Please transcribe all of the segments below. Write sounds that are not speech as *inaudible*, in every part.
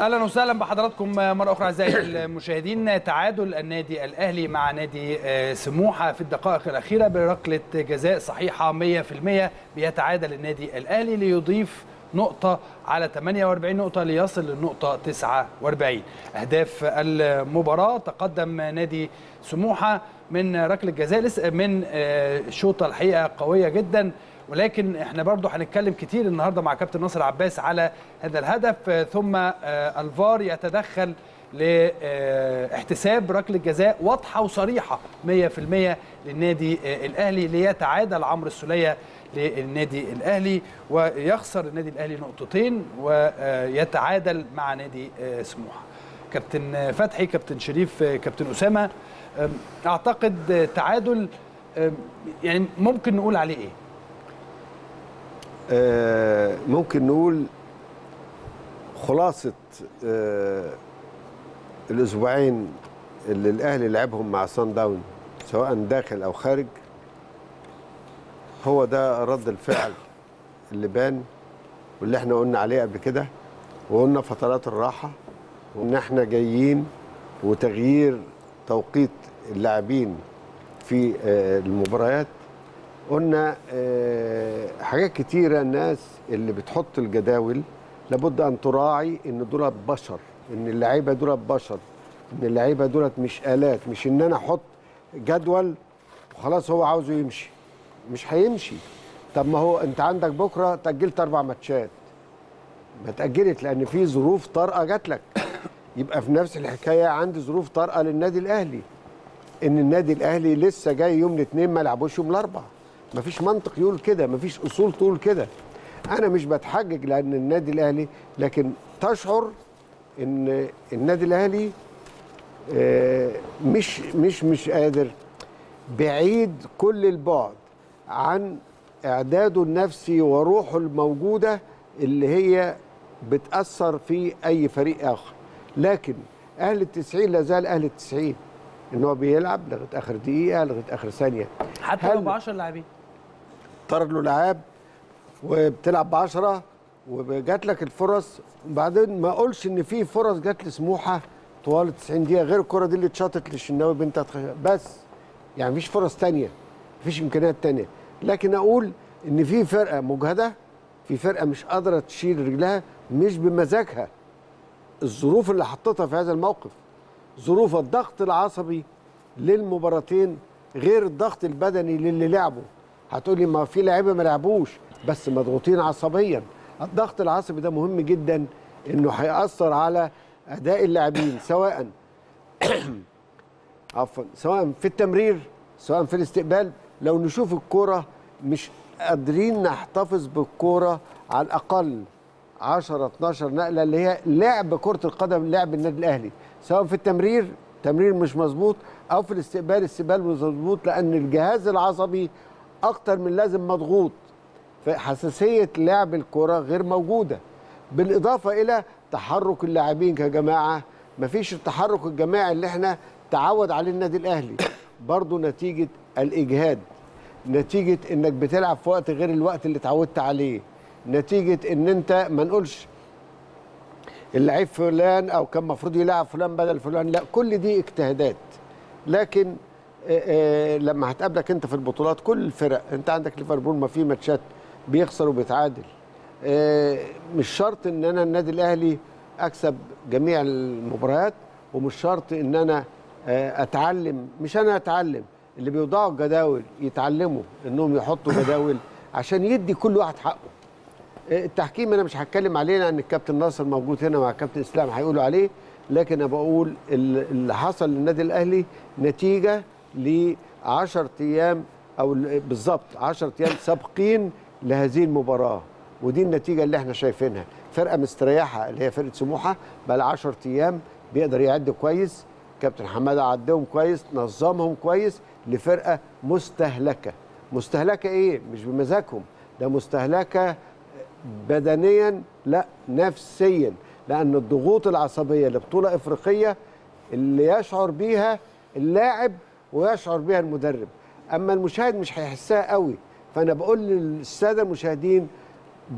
أهلا وسهلا بحضراتكم مرة أخرى أعزائي المشاهدين. تعادل النادي الأهلي مع نادي سموحة في الدقائق الأخيرة بركلة جزاء صحيحة 100% بيتعادل النادي الأهلي ليضيف نقطة على 48 نقطة ليصل للنقطة 49 أهداف المباراة تقدم نادي سموحة من ركلة جزاء من شوطة الحقيقة قوية جدا. ولكن إحنا برضو هنتكلم كتير النهارده مع كابتن ناصر عباس على هذا الهدف ثم الفار يتدخل لاحتساب ركلة جزاء واضحة وصريحة 100% للنادي الأهلي ليتعادل عمرو السولية للنادي الأهلي ويخسر النادي الأهلي نقطتين ويتعادل مع نادي سموحة. كابتن فتحي كابتن شريف كابتن أسامة أعتقد تعادل يعني ممكن نقول عليه إيه؟ آه ممكن نقول خلاصة آه الأسبوعين اللي الأهلي لعبهم مع سان داون سواء داخل أو خارج هو ده رد الفعل اللي بان واللي إحنا قلنا عليه قبل كده وقلنا فترات الراحة وإن إحنا جايين وتغيير توقيت اللاعبين في آه المباريات. قلنا حاجات كتيرة الناس اللي بتحط الجداول لابد أن تراعي إن دول بشر إن اللعيبة دول بشر إن اللعيبة دول مش آلات مش إن أنا أحط جدول وخلاص هو عاوزه يمشي. مش هيمشي. طب ما هو أنت عندك بكرة تأجلت أربع ماتشات. ما تأجلت لأن في ظروف طارئة جات لك. يبقى في نفس الحكاية عندي ظروف طارئة للنادي الأهلي. إن النادي الأهلي لسه جاي يوم الاثنين ما لعبوش يوم الأربعاء. مفيش منطق يقول كده مفيش أصول تقول كده. أنا مش بتحجج لأن النادي الأهلي لكن تشعر إن النادي الأهلي مش مش مش قادر بعيد كل البعد عن إعداده النفسي وروحه الموجودة اللي هي بتأثر في أي فريق آخر. لكن أهل التسعين لا زال أهل التسعين إن هو بيلعب لغاية آخر دقيقة لغاية آخر ثانية. حتى لو ب 10 لاعبين. طرد له لعاب وبتلعب ب 10 وجات لك الفرص. وبعدين ما اقولش ان في فرص جات لسموحة طوال 90 دقيقة غير الكرة دي اللي اتشاطت للشناوي بنت بس يعني مفيش فرص ثانية مفيش امكانيات ثانية لكن أقول ان في فرقة مجهدة في فرقة مش قادرة تشيل رجلها مش بمزاجها. الظروف اللي حطتها في هذا الموقف ظروف الضغط العصبي للمباراتين غير الضغط البدني للي لعبوا هتقولي ما في لعيبة ما لعبوش بس مضغوطين عصبيا. الضغط العصبي ده مهم جدا إنه هيأثر على أداء اللاعبين *coughs* سواء *coughs* عفوا سواء في التمرير سواء في الاستقبال. لو نشوف الكورة مش قادرين نحتفظ بالكورة على الأقل 10 12 نقلة اللي هي لعب كرة القدم لعب النادي الأهلي سواء في التمرير تمرير مش مظبوط أو في الاستقبال استقبال مش مظبوط لأن الجهاز العصبي أكتر من لازم مضغوط. فحساسية لعب الكرة غير موجودة. بالإضافة إلى تحرك اللاعبين يا جماعة مفيش التحرك الجماعي اللي إحنا تعود عليه النادي الأهلي. برضه نتيجة الإجهاد. نتيجة إنك بتلعب في وقت غير الوقت اللي اتعودت عليه. نتيجة إن أنت ما نقولش اللعيب فلان أو كان المفروض يلعب فلان بدل فلان لا كل دي اجتهادات. لكن لما هتقابلك انت في البطولات كل الفرق انت عندك ليفربول ما في ماتشات بيخسر وبيتعادل. مش شرط ان أنا النادي الاهلي اكسب جميع المباريات ومش شرط ان أنا اتعلم مش أنا اتعلم اللي بيوضعوا الجداول يتعلموا انهم يحطوا جداول عشان يدي كل واحد حقه. التحكيم أنا مش هتكلم عليه لأن الكابتن ناصر موجود هنا مع الكابتن اسلام هيقولوا عليه لكن أنا بقول اللي حصل للنادي الاهلي نتيجة ل 10 أيام أو بالظبط 10 أيام سابقين لهذه المباراة. ودي النتيجة اللي إحنا شايفينها. فرقة مستريحة اللي هي فرقة سموحة بقى لها 10 أيام بيقدر يعد كويس. كابتن حمادة عدهم كويس نظمهم كويس لفرقة مستهلكة. مستهلكة إيه؟ مش بمزاجهم. ده مستهلكة بدنيا لا نفسيا. لأن الضغوط العصبية لبطولة إفريقية اللي يشعر بيها اللاعب ويشعر بيها المدرب. أما المشاهد مش هيحسها قوي فأنا بقول للسادة المشاهدين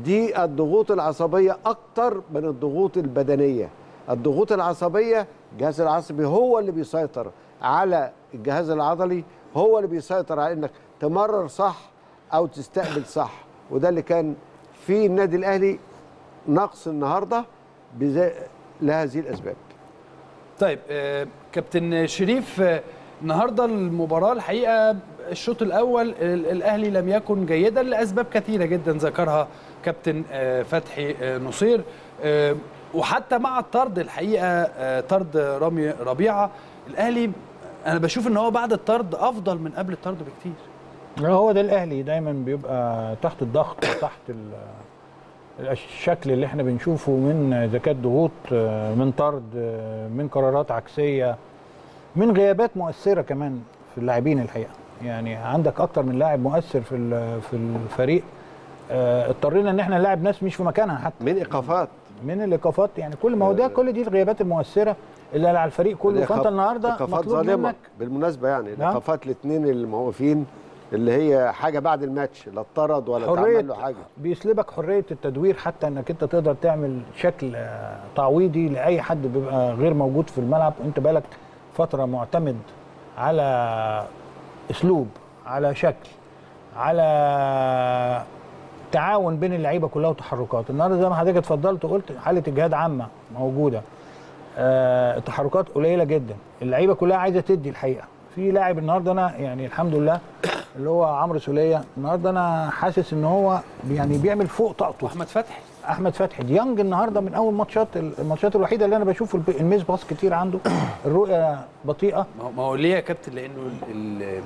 دي الضغوط العصبية أكتر من الضغوط البدنية. الضغوط العصبية الجهاز العصبي هو اللي بيسيطر على الجهاز العضلي هو اللي بيسيطر على إنك تمرر صح أو تستقبل صح. وده اللي كان في النادي الأهلي نقص النهارده لهذه الأسباب. طيب آه، كابتن شريف آه، النهارده المباراه الحقيقة الشوط الأول ال- الاهلي لم يكن جيدا لاسباب كثيره جدا ذكرها كابتن آه، فتحي آه، نصير. آه، وحتى مع الطرد الحقيقة طرد رامي ربيعه الاهلي أنا بشوف ان هو بعد الطرد افضل من قبل الطرد بكتير. هو ده الاهلي دايما بيبقى تحت الضغط تحت ال- الشكل اللي إحنا بنشوفه من كانت ضغوط من طرد من قرارات عكسية. من غيابات مؤثرة كمان في اللاعبين الحقيقة. يعني عندك أكتر من لاعب مؤثر في في الفريق. آه، اضطرينا إن إحنا نلاعب ناس مش في مكانها حتى. من إيقافات. من الإيقافات. يعني كل ما هو ده كل دي الغيابات المؤثرة اللي على الفريق كله. فأنت النهارده إيقافات ظالمة. منك بالمناسبة يعني الإيقافات الاثنين الموقفين اللي هي حاجة بعد الماتش لا اتطرد ولا اتعمل له حاجة. بيسلبك حرية التدوير حتى إنك أنت تقدر تعمل شكل آه، تعويضي لأي حد بيبقى غير موجود في الملعب. وأنت بالك فترة معتمد على أسلوب على شكل على تعاون بين اللعيبة كلها وتحركات. النهارده زي ما حضرتك اتفضلت وقلت حالة اجهاد عامة موجودة. آه، التحركات قليلة جدا. اللعيبة كلها عايزة تدي الحقيقة. في لاعب النهارده أنا يعني الحمد لله اللي هو عمرو سولية. النهارده أنا حاسس إن هو يعني بيعمل فوق طاقته. واحمد فتحي. أحمد فتحي. ديانج النهارده من أول ماتشات الماتشات الوحيدة اللي أنا بشوف الميس باص كتير عنده. *coughs* الرؤية بطيئة. ما هو- ليه يا كابتن؟ لأنه ال- ال-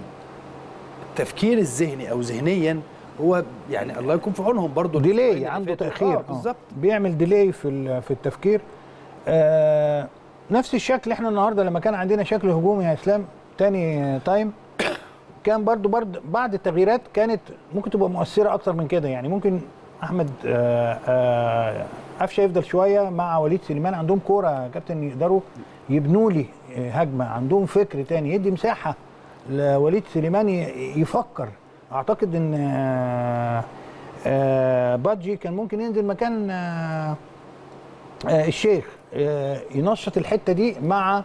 التفكير الذهني أو ذهنيا هو يعني الله يكون في عونهم برضه. ديلي عنده تأخير. آه. بالظبط. آه. بيعمل ديلي في في التفكير. آه نفس الشكل إحنا النهارده لما كان عندنا شكل هجومي يا إسلام تاني تايم كان برضو برضو بعد التغييرات كانت ممكن تبقى مؤثرة أكتر من كده. يعني ممكن أحمد آه آه قفشة يفضل شوية مع وليد سليمان. عندهم كورة يا كابتن يقدروا يبنوا لي هجمة. عندهم فكر تاني يدي مساحة لوليد سليمان يفكر. أعتقد إن آه بادجي كان ممكن ينزل مكان الشيخ ينشط الحتة دي مع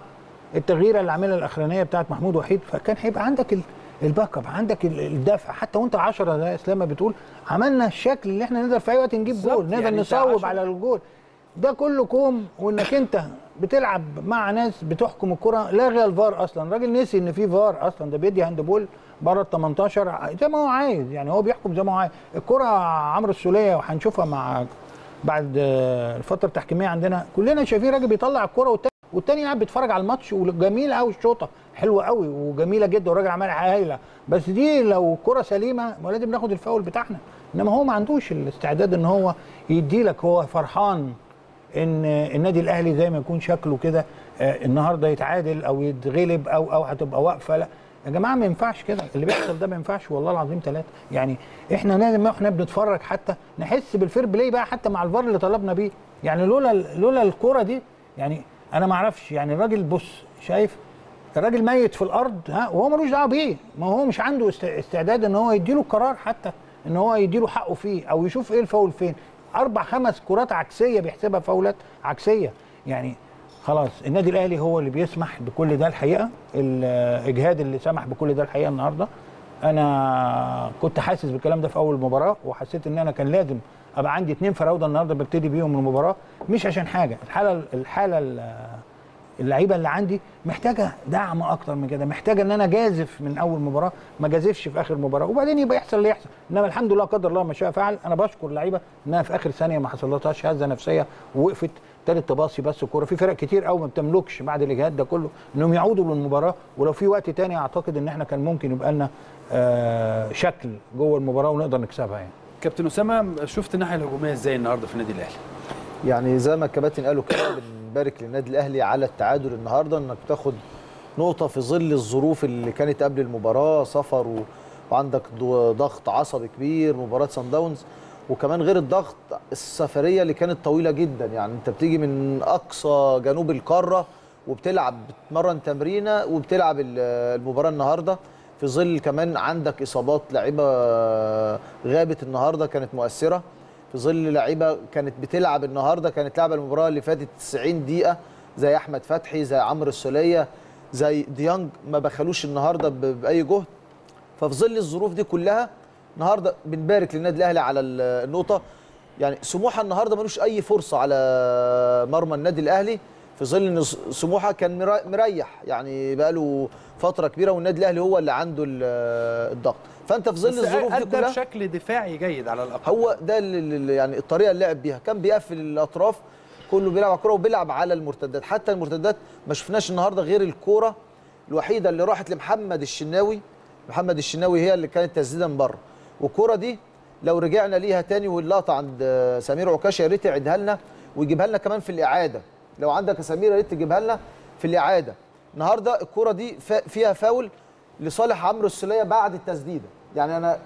التغييرة اللي عاملها الأخرانية بتاعت محمود وحيد. فكان هيبقى عندك ال back up عندك ال- الدفع. حتى وانت 10 زي إسلام بتقول عملنا الشكل اللي إحنا نقدر في أي وقت نجيب جول نقدر يعني نصوب 10 على الجول. ده كله كوم وإنك انت بتلعب مع ناس بتحكم الكرة. لاغي الفار أصلا. الراجل نسي إن في فار أصلا. ده بيدي handball بره ال 18 زي ما هو عايز يعني هو بيحكم زي ما هو عايز. الكرة عمرو السولية وهنشوفها مع بعد الفترة التحكيمية عندنا. كلنا شايفين راجل بيطلع الكرة والتاني والتاني قاعد بيتفرج على الماتش وجميل قوي الشوطة. حلوة قوي وجميلة جدا والراجل عملها هايلة. بس دي لو كرة سليمة ما لازم ناخد الفاول بتاعنا. إنما هو ما عندوش الاستعداد إن هو يدي لك. هو فرحان إن النادي الأهلي زي ما يكون شكله كده آه، النهارده يتعادل أو يتغلب أو أو هتبقى واقفة. لا يا جماعة ما ينفعش كده. اللي بيحصل ده ما ينفعش والله العظيم ثلاثة يعني إحنا لازم إحنا بنتفرج حتى نحس بال fair play بقى حتى مع الفار اللي طلبنا بيه. يعني لولا لولا الكوره دي يعني أنا ما أعرفش. يعني الراجل بص شايف الراجل ميت في الأرض ها وهو ملوش دعوة بيه. ما هو مش عنده است- استعداد إن هو يديله القرار حتى إن هو يديله حقه فيه أو يشوف إيه الفاول فين. أربع خمس كرات عكسية بيحسبها فاولات عكسية. يعني خلاص النادي الأهلي هو اللي بيسمح بكل ده الحقيقة. الاجهاد اللي سمح بكل ده الحقيقة النهارده. أنا كنت حاسس بالكلام ده في أول مباراة وحسيت إن أنا كان لازم أبقى عندي اتنين فراودة النهارده ببتدي بيهم المباراة. مش عشان حاجة الحالة الحالة ال- اللعيبة اللي عندي محتاجة دعم أكتر من كده محتاجة إن أنا جازف من أول مباراة ما جازفش في آخر مباراة. وبعدين يبقى يحصل اللي يحصل. إنما الحمد لله قدر الله ما شاء فعل أنا بشكر اللعيبة إنها في آخر ثانية ما حصلتهاش هزة نفسية ووقفت. تالت تباصي بس الكوره في فرق كتير قوي ما بتملكش بعد الإجهاد ده كله إنهم يعودوا للمباراة. ولو في وقت تاني أعتقد إن إحنا كان ممكن يبقى لنا آه شكل جوه المباراة ونقدر نكسبها يعني. كابتن أسامة شفت الناحية الهجومية إزاي النهارده في النادي الأهلي؟ يعني زي ما الكباتن قالوا كده بنبارك للنادي الأهلي على التعادل النهارده إنك تاخد نقطة في ظل الظروف اللي كانت قبل المباراة سفر و... وعندك ضغط عصبي كبير مباراة سان داونز وكمان غير الضغط السفرية اللي كانت طويلة جدا. يعني أنت بتيجي من أقصى جنوب القارة وبتلعب بتمرن تمرينة وبتلعب ال- المباراة النهارده. في ظل كمان عندك إصابات لعيبة غابت النهارده كانت مؤثرة. في ظل لعيبة كانت بتلعب النهارده كانت لعبة المباراة اللي فاتت 90 دقيقة زي أحمد فتحي زي عمرو السولية زي ديانج ما بخلوش النهارده بأي جهد. ففي ظل الظروف دي كلها النهارده بنبارك للنادي الأهلي على ال- النقطة. يعني سموحة النهارده ملوش أي فرصة على مرمى النادي الأهلي. في ظل إن سموحة كان مريح يعني بقاله فترة كبيرة والنادي الأهلي هو اللي عنده ال- الضغط. فأنت في ظل الظروف دي كلها بشكل دفاعي جيد على الأقل. هو ده اللي يعني الطريقة اللي لعب بيها. كان بيقفل الأطراف كله بيلعب على الكورة وبيلعب على المرتدات. حتى المرتدات ما شفناش النهارده غير الكورة الوحيدة اللي راحت لمحمد الشناوي. محمد الشناوي هي اللي كانت تسديده من بره. والكورة دي لو رجعنا ليها تاني واللقطة عند سمير عكاشه يا ريت يعيدها لنا ويجيبها لنا كمان في الإعادة. لو عندك يا سمير يا ريت تجيبها لنا في الإعادة. النهارده الكورة دي فيها فاول لصالح عمرو السولية بعد التسديدة. يعني أنا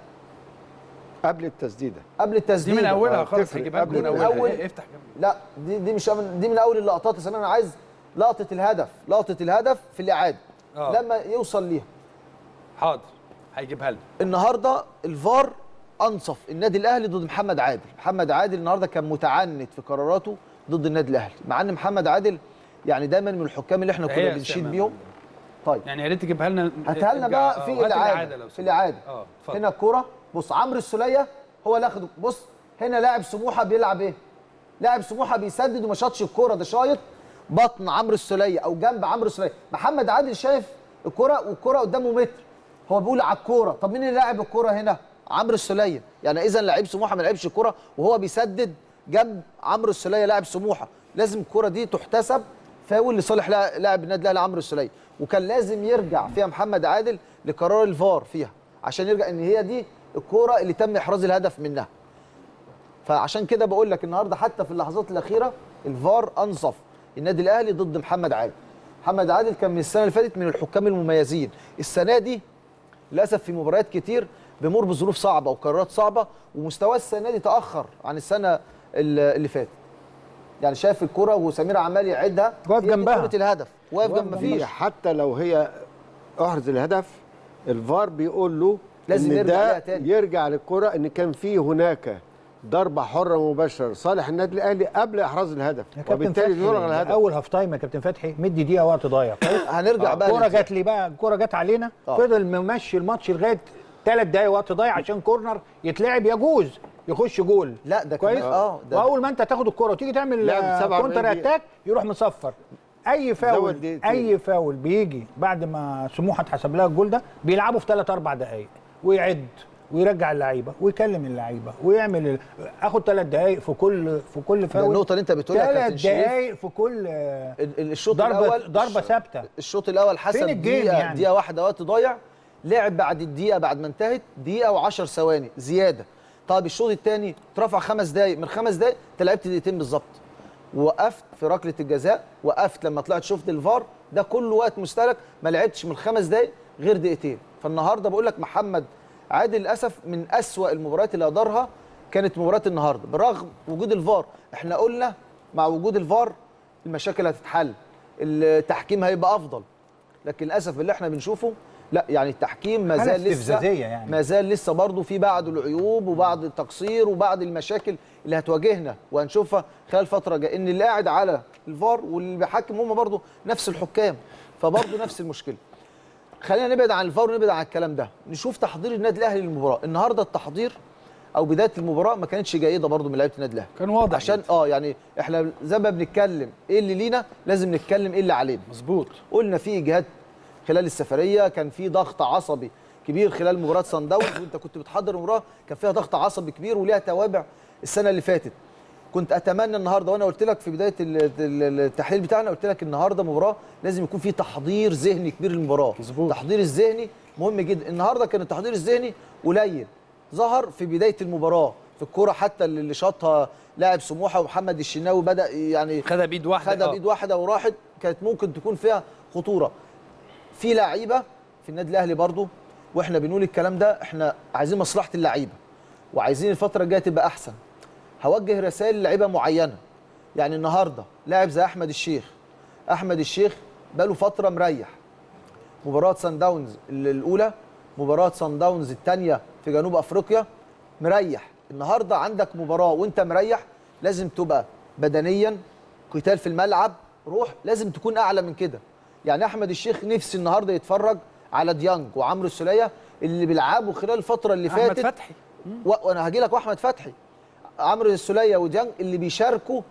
قبل التسديدة. قبل دي التسديده من أولها آه، خالص قبل من اولها أول- افتح كمان. لا دي دي مش دي من أول اللقطات يا أنا عايز لقطة الهدف لقطة الهدف في الإعادة. آه. لما يوصل ليها. حاضر. هيجيبها لنا. النهارده الفار أنصف النادي الأهلي ضد محمد عادل. محمد عادل النهارده كان متعنت في قراراته ضد النادي الأهلي. مع إن محمد عادل يعني دايما من الحكام اللي إحنا كنا بنشيد. بيهم. طيب. يعني يا ريت تجيبها لنا. هاتها لنا بقى في الإعادة في. الإعادة. آه هنا الكوره بص عمرو السولية هو اللي أخده. بص هنا لاعب سموحة بيلعب إيه؟ لاعب سموحة بيسدد وما شاطش الكوره ده شايط. بطن عمرو السولية أو جنب عمرو السولية. محمد عادل شايف الكوره والكوره قدامه متر. هو بيقول على الكورة. طب مين اللي لاعب الكوره هنا؟ عمرو السولية. يعني اذا لعيب سموحة ما لعبش الكوره وهو بيسدد جنب عمرو السولية لاعب سموحة. لازم الكوره دي تحتسب فاول لصالح لا- لاعب النادي الأهلي عمرو السوليه وكان لازم يرجع فيها محمد عادل لقرار الفار فيها عشان يرجع إن هي دي الكورة اللي تم إحراز الهدف منها. فعشان كده بقول لك النهارده حتى في اللحظات الأخيرة الفار أنصف النادي الأهلي ضد محمد عادل. محمد عادل كان من السنة اللي فاتت من الحكام المميزين. السنة دي للأسف في مباريات كتير بيمر بظروف صعبة وقرارات صعبة ومستواه السنة دي تأخر عن السنة اللي فاتت. يعني شايف الكرة وسمير عمال يعدها واقف جنبها. كره الهدف واقف جنب مفيش. حتى لو هي أحرز الهدف الفار بيقول له لازم إن يرجع ده تاني. يرجع للكرة إن كان في هناك ضربة حرة مباشرة لصالح النادي الأهلي قبل إحراز الهدف. يا كابتن وبالتالي فتحي يلغى الهدف أول half time يا كابتن فتحي مدي دقيقة وقت ضايع. *laughs* هنرجع بقى الكوره جات لي بقى الكوره جت علينا. آه. فضل ممشي الماتش لغاية ثلاث دقايق وقت ضايع عشان كورنر يتلعب يجوز. يخش جول لا ده كويس آه ده وأول ما أنت تاخد الكورة وتيجي تعمل لعب آه، 47 counter. attack يروح مصفر أي فاول. أي فاول بيجي بعد ما سموحة اتحسب لها الجول ده بيلعبوا في ثلاث أربع دقائق ويعد ويرجع اللعيبة ويكلم اللعيبة ويعمل آخد ثلاث دقائق في كل في كل فاول النقطة اللي أنت بتقولها ثلاث دقائق في كل آه، ال- ال- الشوط الأول ضربة الش- ثابتة. الشوط الأول حسب دقيقه يعني؟ دقيقة واحدة وقت ضايع لعب بعد الدقيقة بعد ما انتهت دقيقة و10 ثواني زيادة طيب الشوط الثاني اترفع خمس دقائق من خمس دقائق انت لعبت دقيقتين بالظبط. وقفت في ركلة الجزاء وقفت لما طلعت شفت الفار. ده كله وقت مستهلك ما لعبتش من خمس دقائق غير دقيقتين. فالنهاردة بقول لك محمد عادل للأسف من أسوأ المباريات اللي ادارها كانت مباراة النهارده. برغم وجود الفار إحنا قلنا مع وجود الفار المشاكل هتتحل. التحكيم هيبقى أفضل. لكن للأسف اللي إحنا بنشوفه لا يعني التحكيم ما زال لسه يعني. ما زال لسه برضه في بعض العيوب وبعض التقصير وبعض المشاكل اللي هتواجهنا. وهنشوفها خلال فترة جاية إن اللي قاعد على الفار واللي بيحكم هم برضه نفس الحكام فبرضه نفس المشكلة. خلينا نبعد عن الفار ونبعد عن الكلام ده. نشوف تحضير النادي الأهلي للمباراة. النهارده التحضير أو بداية المباراة ما كانتش جيدة برضه من لعيبة النادي الأهلي. كان واضح. عشان آه يعني إحنا زي ما بنتكلم إيه اللي لينا لازم نتكلم إيه اللي علينا. مظبوط. قلنا في إجهاد خلال السفرية كان في ضغط عصبي كبير خلال مباراة سان داونز وانت كنت بتحضر المباراه كان فيها ضغط عصبي كبير وليها توابع السنة اللي فاتت. كنت أتمنى النهارده وأنا قلت لك في بداية ال- ال- التحليل بتاعنا قلت لك النهارده مباراة لازم يكون في تحضير ذهني كبير للمباراة. التحضير الذهني مهم جدا. النهارده كان التحضير الذهني قليل. ظهر في بداية المباراة في الكورة حتى اللي اللي شاطها لاعب سموحة ومحمد الشناوي بدأ يعني خدها بإيد واحدة. خدها آه. بإيد واحدة وراحت. كانت ممكن تكون فيها خطورة. في لعيبة في النادي الأهلي برضو وإحنا بنقول الكلام ده إحنا عايزين مصلحة اللعيبة وعايزين الفترة الجاية تبقى أحسن. هوجه رسائل لعيبه معينة. يعني النهارده لاعب زي أحمد الشيخ. أحمد الشيخ بقاله فترة مريح. مباراة سان داونز ال- الأولى مباراة سان داونز الثانية في جنوب أفريقيا مريح. النهارده عندك مباراة وإنت مريح لازم تبقى بدنيا قتال في الملعب روح لازم تكون أعلى من كده. يعني أحمد الشيخ نفسي النهارده يتفرج على ديانج وعمرو السولية اللي بيلعبوا خلال الفترة اللي أحمد فاتت. فتحي. و- وأنا هاجي لك وأحمد فتحي. عمرو السولية وديانج اللي بيشاركوا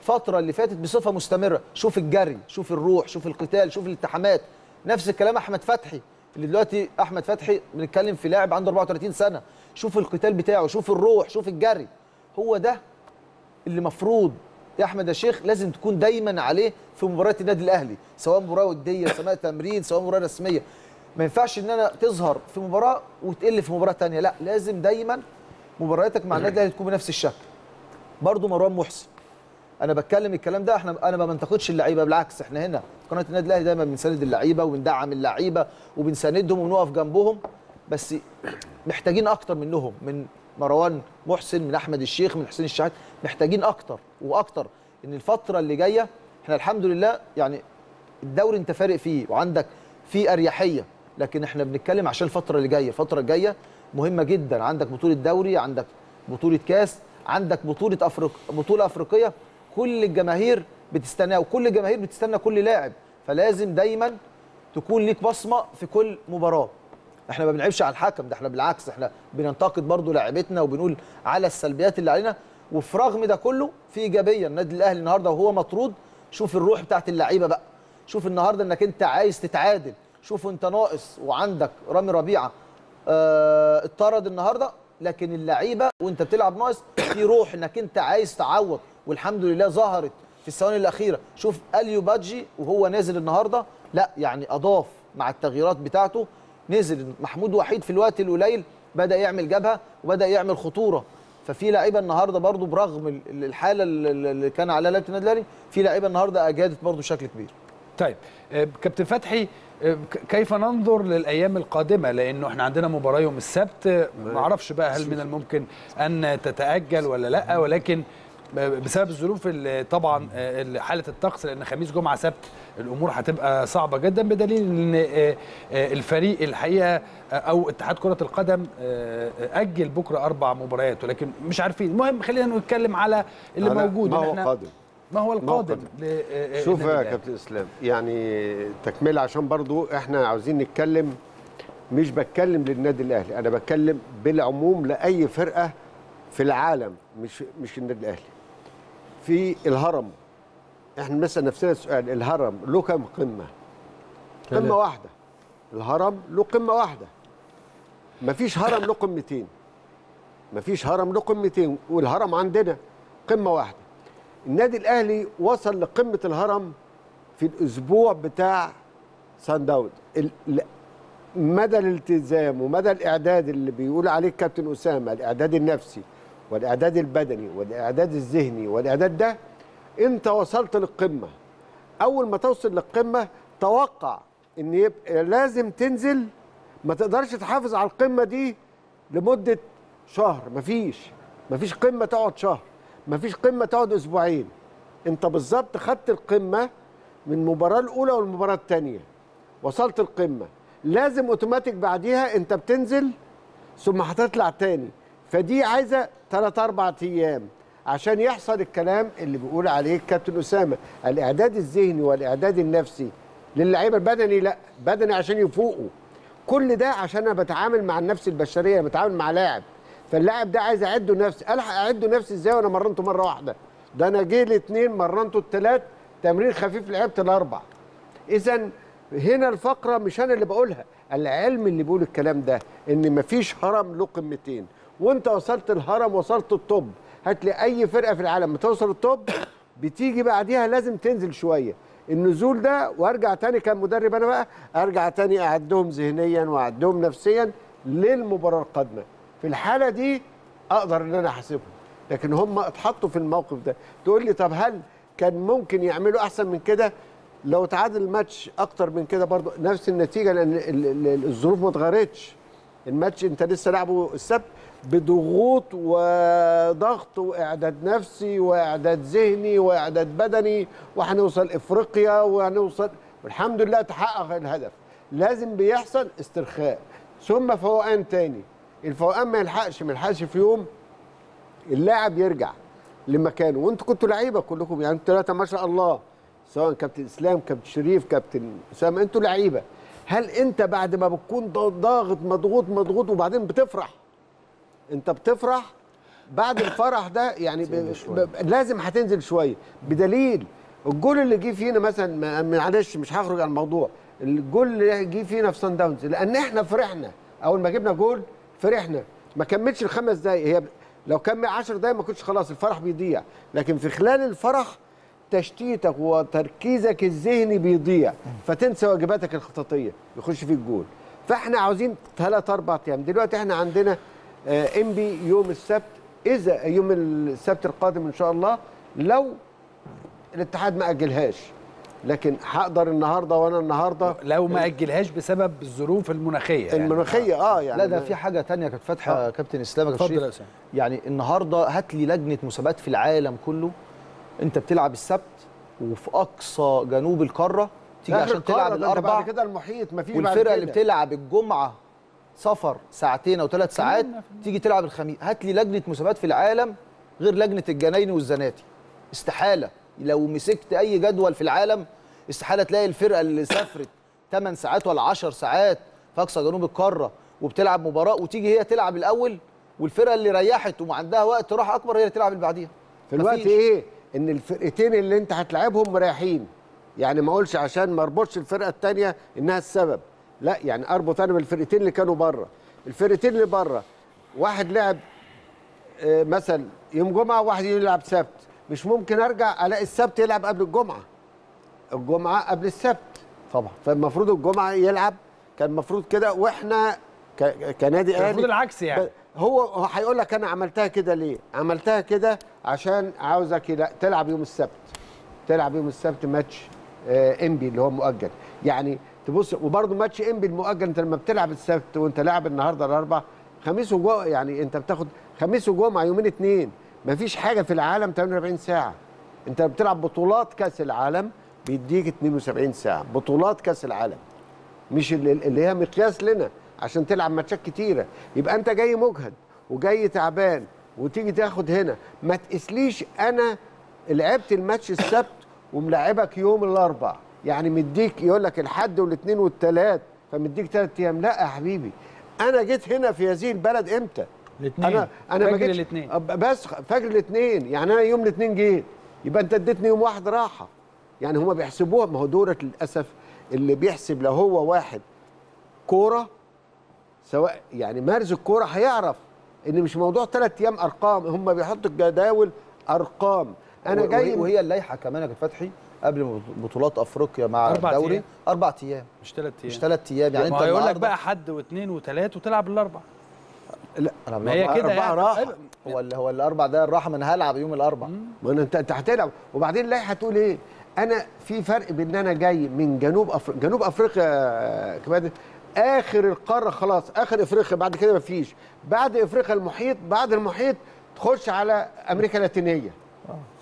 الفترة اللي فاتت بصفة مستمرة. شوف الجري شوف الروح شوف القتال شوف الالتحامات. نفس الكلام أحمد فتحي اللي دلوقتي أحمد فتحي بنتكلم في لاعب عنده 34 سنة. شوف القتال بتاعه شوف الروح شوف الجري. هو ده اللي مفروض يا أحمد يا شيخ لازم تكون دايما عليه في مباريات النادي الأهلي سواء مباراة ودية سواء تمرين سواء مباراة رسمية. ما ينفعش إن أنا تظهر في مباراة وتقل في مباراة تانية لا لازم دايما مبارياتك مع النادي الأهلي تكون بنفس الشكل. برضو مروان محسن أنا بتكلم الكلام ده إحنا أنا ما بنتقدش اللعيبة بالعكس إحنا هنا قناة النادي الأهلي دايما بنساند اللعيبة وبندعم اللعيبة وبنساندهم ونقف جنبهم بس محتاجين أكتر منهم من مروان محسن من أحمد الشيخ من حسين الشحات محتاجين أكتر وأكتر إن الفترة اللي جاية إحنا الحمد لله يعني الدوري أنت فارق فيه وعندك فيه أريحية لكن إحنا بنتكلم عشان الفترة اللي جاية. الفترة الجاية مهمة جدا. عندك بطولة دوري عندك بطولة كاس عندك بطولة افريق بطولة أفريقية. كل الجماهير بتستناها وكل الجماهير بتستنى كل لاعب فلازم دايما تكون ليك بصمة في كل مباراة. إحنا ما بنعيبش على الحكم ده إحنا بالعكس إحنا بننتقد برضو لاعيبتنا وبنقول على السلبيات اللي علينا. وفي رغم ده كله في إيجابية. النادي الأهلي النهارده وهو مطرود شوف الروح بتاعت اللعيبة بقى. شوف النهارده إنك أنت عايز تتعادل. شوف انت ناقص وعندك رامي ربيعة آه اتطرد النهارده لكن اللعيبة وأنت بتلعب ناقص في روح إنك أنت عايز تعوض. والحمد لله ظهرت في الثواني الأخيرة. شوف أليو بادجي وهو نازل النهارده لا يعني أضاف مع التغييرات بتاعته. نزل محمود وحيد في الوقت القليل بدأ يعمل جبهة وبدأ يعمل خطورة. ففي لعيبة النهارده برضو برغم ال- ال- الحالة اللي كان عليها لعيبة النادي الأهلي في لعيبة النهارده أجادت برضو بشكل كبير. طيب آه، كابتن فتحي آه، كيف ننظر للأيام القادمة؟ لأنه إحنا عندنا مباراة يوم السبت ما أعرفش بقى هل من الممكن أن تتأجل ولا لأ ولكن بسبب الظروف طبعا آه، حالة الطقس لأن خميس جمعة سبت الأمور هتبقى صعبة جدا بدليل إن آه، آه، الفريق الحقيقة أو اتحاد كرة القدم أجل بكرة أربع مباريات ولكن مش عارفين. المهم خلينا نتكلم على اللي على موجود ما هو إحنا- قادم. ما هو القادم شوف يا. كابتن إسلام يعني تكملة عشان برضو إحنا عاوزين نتكلم مش بتكلم للنادي الأهلي أنا بتكلم بالعموم لأي فرقة في العالم مش مش النادي الأهلي. في الهرم. إحنا بنسال نفسنا سؤال الهرم له كم قمة؟ قمة واحدة. الهرم له قمة واحدة. مفيش هرم له قمتين. مفيش هرم له قمتين والهرم عندنا قمة واحدة. النادي الأهلي وصل لقمة الهرم في الأسبوع بتاع سان داون ال- ل- مدى الالتزام ومدى الإعداد اللي بيقول عليه الكابتن أسامة الإعداد النفسي. والإعداد البدني والإعداد الذهني والإعداد ده انت وصلت للقمة أول ما توصل للقمة توقع إن يبقى لازم تنزل ما تقدرش تحافظ على القمة دي لمدة شهر مفيش مفيش قمة تقعد شهر مفيش قمة تقعد أسبوعين. أنت بالظبط خدت القمة من المباراة الأولى والمباراة الثانية وصلت القمة. لازم أوتوماتيك بعديها أنت بتنزل ثم هتطلع تاني. فدي عايزة 3 4 أيام عشان يحصل الكلام اللي بيقول عليه الكابتن أسامة. الإعداد الذهني والإعداد النفسي للعيبة البدني لا بدني عشان يفوقوا. كل ده عشان أنا بتعامل مع النفس البشرية بتعامل مع لاعب. فاللاعب ده عايز أعده نفسي ألحق أعده نفسي إزاي وأنا مرنته مرة واحدة؟ ده أنا جه الاثنين مرنته الثلاث تمرين خفيف لعبت الأربع. اذا هنا الفقرة مش أنا اللي بقولها العلم اللي بيقول الكلام ده إن مفيش هرم له قمتين وانت وصلت الهرم وصلت الطب هات لي أي فرقة في العالم بتوصل الطب بتيجي بعديها لازم تنزل شوية. النزول ده وأرجع تاني كمدرب أنا بقى أرجع تاني أعدهم ذهنيا وأعدهم نفسيا للمباراة القادمة. في الحالة دي أقدر إن أنا أحاسبهم لكن هم اتحطوا في الموقف ده. تقول لي طب هل كان ممكن يعملوا أحسن من كده؟ لو تعادل الماتش أكتر من كده برضو نفس النتيجة لأن ال- ال- الظروف ما اتغيرتش. الماتش أنت لسه لعبه السبت بضغوط وضغط وإعداد نفسي وإعداد ذهني وإعداد بدني وهنوصل إفريقيا وهنوصل والحمد لله تحقق الهدف. لازم بيحصل استرخاء. ثم فوقان تاني. الفوقان ما يلحقش ما يلحقش في يوم اللاعب يرجع لمكانه. وانتوا كنتوا لعيبة كلكم يعني ثلاثة ما شاء الله. سواء كابتن إسلام كابتن شريف كابتن أسامة أنتوا لعيبة. هل انت بعد ما بتكون ضاغط مضغوط مضغوط وبعدين بتفرح انت بتفرح بعد الفرح ده يعني ب... ب... لازم هتنزل شوية. بدليل الجول اللي جه فينا مثلا معلش مش هخرج عن الموضوع. الجول اللي جه فينا في سان داونز لأن إحنا فرحنا. أول ما جبنا جول فرحنا. ما كملش الخمس دقايق. هي لو كمل 10 دقايق ما كنتش خلاص الفرح بيضيع. لكن في خلال الفرح تشتيتك وتركيزك الذهني بيضيع. فتنسى واجباتك الخططية. يخش فيك جول. فإحنا عاوزين ثلاث أربع أيام. دلوقتي إحنا عندنا آه، إنبي يوم السبت إذا يوم السبت القادم إن شاء الله لو الاتحاد ما أجلهاش لكن هقدر النهارده وأنا النهارده لو ما أجلهاش بسبب الظروف المناخية يعني. المناخية آه يعني لا ده في حاجة تانية كانت فاتحة كابتن إسلام اتفضل. يعني النهارده هات لي لجنة مسابقات في العالم كله أنت بتلعب السبت وفي أقصى جنوب القارة تيجي عشان تلعب ده أنت الاربع بعد كده المحيط ما فيش بعد والفرقة اللي. بتلعب الجمعة سفر ساعتين أو ثلاث ساعات تيجي تلعب الخميس. هات لي لجنة مسابقات في العالم غير لجنة الجنايني والزناتي. استحالة. لو مسكت أي جدول في العالم استحالة تلاقي الفرقة اللي سافرت 8 ساعات ولا 10 ساعات في أقصى جنوب القارة وبتلعب مباراة وتيجي هي تلعب الأول والفرقة اللي ريحت وعندها وقت راحه أكبر هي اللي تلعب اللي بعديها. في الوقت مفيش. إيه؟ إن الفرقتين اللي أنت هتلعبهم مريحين. يعني ما أقولش عشان ما أربطش الفرقة الثانية إنها السبب. لا يعني اربط أنا بالفرقتين اللي كانوا بره. الفرقتين اللي بره واحد لعب آه، مثلا يوم جمعة وواحد يلعب سبت. مش ممكن أرجع ألاقي السبت يلعب قبل الجمعة. الجمعة قبل السبت. طبعا. فالمفروض الجمعة يلعب. كان المفروض كده وإحنا كنادي أهلي. المفروض العكس يعني. هو هيقول لك أنا عملتها كده ليه؟ عملتها كده عشان عاوزك تلعب يوم السبت. تلعب يوم السبت ماتش آه، إنبي اللي هو مؤجل. يعني تبص وبرده ماتش إنبي المؤجل أنت لما بتلعب السبت وأنت لاعب النهارده الأربع خميس وجمعه يعني أنت بتاخد خميس وجمعه يومين اتنين. مفيش حاجة في العالم 48 ساعة. أنت بتلعب بطولات كأس العالم بيديك 72 ساعة. بطولات كأس العالم. مش اللي, هي مقياس لنا عشان تلعب ماتشات كتيرة. يبقى أنت جاي مجهد وجاي تعبان وتيجي تاخد هنا. ما تقيسليش أنا لعبت الماتش السبت وملعبك يوم الأربع. يعني مديك يقول لك الحد والاثنين والثلاث فمديك ثلاث أيام. لا يا حبيبي أنا جيت هنا في هذه البلد إمتى؟ الاثنين أنا أنا فجر الاثنين. بس فجر الاثنين يعني أنا يوم الاثنين جيت يبقى أنت اديتني يوم واحد راحة. يعني هما بيحسبوها ما هو دورك للأسف اللي بيحسب لو هو واحد كورة سواء يعني مارس الكورة هيعرف إن مش موضوع ثلاث أيام أرقام. هم بيحطوا الجداول أرقام. أنا جاي وهي اللائحة كمان يا فتحي قبل بطولات أفريقيا مع أربع الدوري؟ أيام. أربع أيام. مش ثلاث أيام. مش ثلاث أيام. يعني ما أنت هيقول لك بقى حد واثنين وثلاث وتلعب الأربع. أنا ما هي الأربع- كده يعني. راحة. أيوة. هو اللي هو الأربع ده الراحه ما أنا هلعب يوم الأربع. ما انت أنت هتلعب. وبعدين اللائحه تقول إيه؟ أنا في فرق بين إن أنا جاي من جنوب افريقيا جنوب أفريقيا يا كمان آخر القارة خلاص آخر إفريقيا بعد كده مفيش. بعد إفريقيا المحيط بعد المحيط تخش على أمريكا اللاتينية.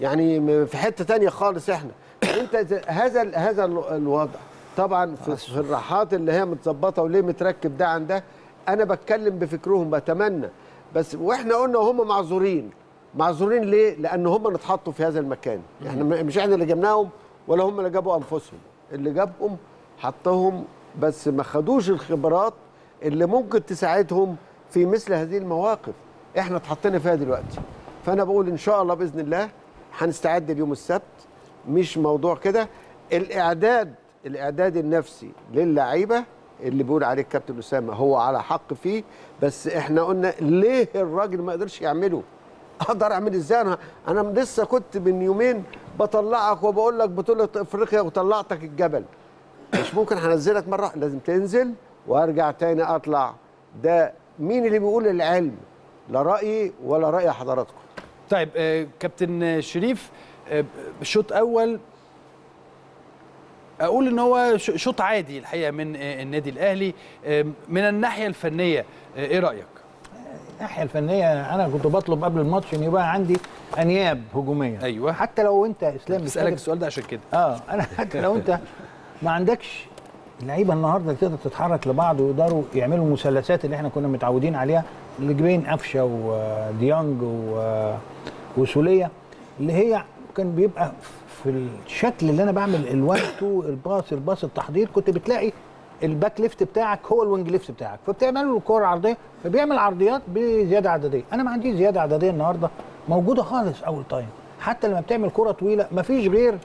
يعني م- في حتة تانية خالص إحنا. انت هذا هذا ال- الوضع. طبعا في, الراحات اللي هي متظبطة وليه متركب ده عن ده أنا بتكلم بفكرهم بتمنى. بس وإحنا قلنا هم معذورين. معذورين ليه؟ لأن هم اللي اتحطوا في هذا المكان. إحنا مش إحنا اللي جبناهم ولا هم اللي جابوا أنفسهم. اللي جابهم حطهم بس ما خدوش الخبرات اللي ممكن تساعدهم في مثل هذه المواقف. إحنا اتحطينا فيها دلوقتي. فأنا بقول إن شاء الله بإذن الله هنستعد اليوم السبت. مش موضوع كده. الإعداد الإعداد النفسي للعيبة اللي بيقول عليه الكابتن أسامة هو على حق فيه بس إحنا قلنا ليه الراجل ما قدرش يعمله؟ أقدر أعمل إزاي؟ أنا أنا لسه كنت من يومين بطلعك وبقول لك بطولة إفريقيا وطلعتك الجبل. مش ممكن هنزلك مرة لازم تنزل وأرجع تاني أطلع. ده مين اللي بيقول العلم؟ لا رأيي ولا رأي حضراتكم. طيب آه، كابتن شريف شوط أول أقول إن هو شوط عادي الحقيقة من آه، النادي الأهلي. آه، من الناحية الفنية آه، إيه رأيك؟ الناحية الفنية أنا كنت بطلب قبل الماتش إن يبقى عندي أنياب هجوميه أيوة. حتى لو أنت إسلام بسالك السؤال ده عشان كده. آه أنا *laughs* حتى لو أنت ما عندكش لعيبه النهارده تقدر تتحرك لبعض ويقدروا يعملوا المثلثات اللي إحنا كنا متعودين عليها اللي بين قفشة وديانج وسولية اللي هي كان بيبقى في الشكل اللي أنا بعمل ال1 2 الباص الباص التحضير كنت بتلاقي ال back left بتاعك هو ال wing left بتاعك فبتعمل له كوره عرضية فبيعمل عرضيات بزيادة عددية. أنا ما عنديش زيادة عددية النهارده موجودة خالص اول time حتى لما بتعمل كورة طويلة مفيش غير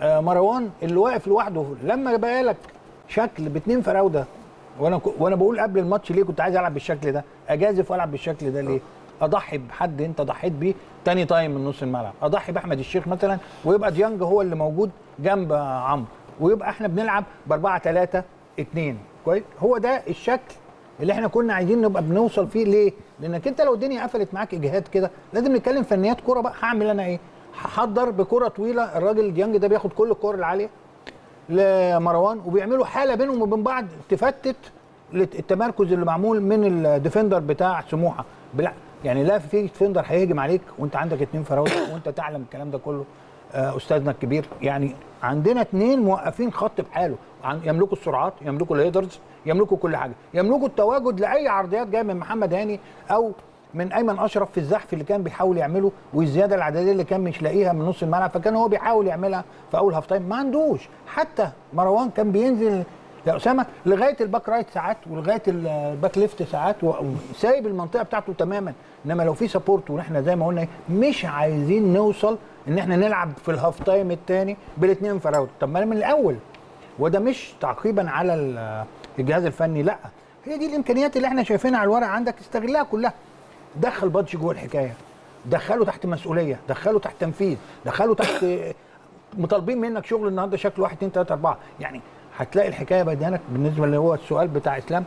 آه، مروان اللي واقف لوحده. لما بقى لك شكل باتنين فراوده وأنا وأنا بقول قبل الماتش ليه كنت عايز ألعب بالشكل ده؟ أجازف وألعب بالشكل ده ليه؟ أضحي بحد أنت ضحيت بيه تاني time من نص الملعب. أضحي بأحمد الشيخ مثلا ويبقى ديانج هو اللي موجود جنب عمرو. ويبقى إحنا بنلعب ب 4 3 2 كويس؟ هو ده الشكل اللي إحنا كنا عايزين نبقى بنوصل فيه. ليه؟ لأنك أنت لو الدنيا قفلت معاك إجهاد كده لازم نتكلم فنيات كورة بقى. هعمل أنا إيه؟ هحضر بكورة طويلة. الراجل ديانج ده بياخد كل الكور العالية لمروان وبيعملوا حالة بينهم وبين بعض تفتت التمركز اللي معمول من ال defender بتاع سموحة. يعني لا في defender هيهجم عليك وانت عندك اتنين فراوده *coughs* وانت تعلم الكلام ده كله آه، أستاذنا الكبير. يعني عندنا اتنين موقفين خط بحاله. يملكوا السرعات يملكوا ال headers يملكوا كل حاجة. يملكوا التواجد لأي عرضيات جاية من محمد هاني أو من أيمن أشرف في الزحف اللي كان بيحاول يعمله والزيادة العددية اللي كان مش لاقيها من نص الملعب فكان هو بيحاول يعملها في أول half time ما عندوش. حتى مروان كان بينزل يا أسامة لغاية ال back right ساعات ولغاية ال back left ساعات وسايب المنطقة بتاعته تماما. إنما لو في support وإحنا زي ما قلنا إيه، مش عايزين نوصل إن إحنا نلعب في ال half time الثاني بالاثنين فراوده طب ما من الأول. وده مش تعقيبا على ال- الجهاز الفني لأ. هي دي الإمكانيات اللي إحنا شايفينها على الورق عندك استغلها كلها. دخل بادجي جوه الحكاية. دخله تحت مسؤولية. دخله تحت تنفيذ. دخله تحت مطالبين منك شغل النهارده شكل 1 2 3 4 يعني هتلاقي الحكاية بديانج بالنسبة اللي هو السؤال بتاع إسلام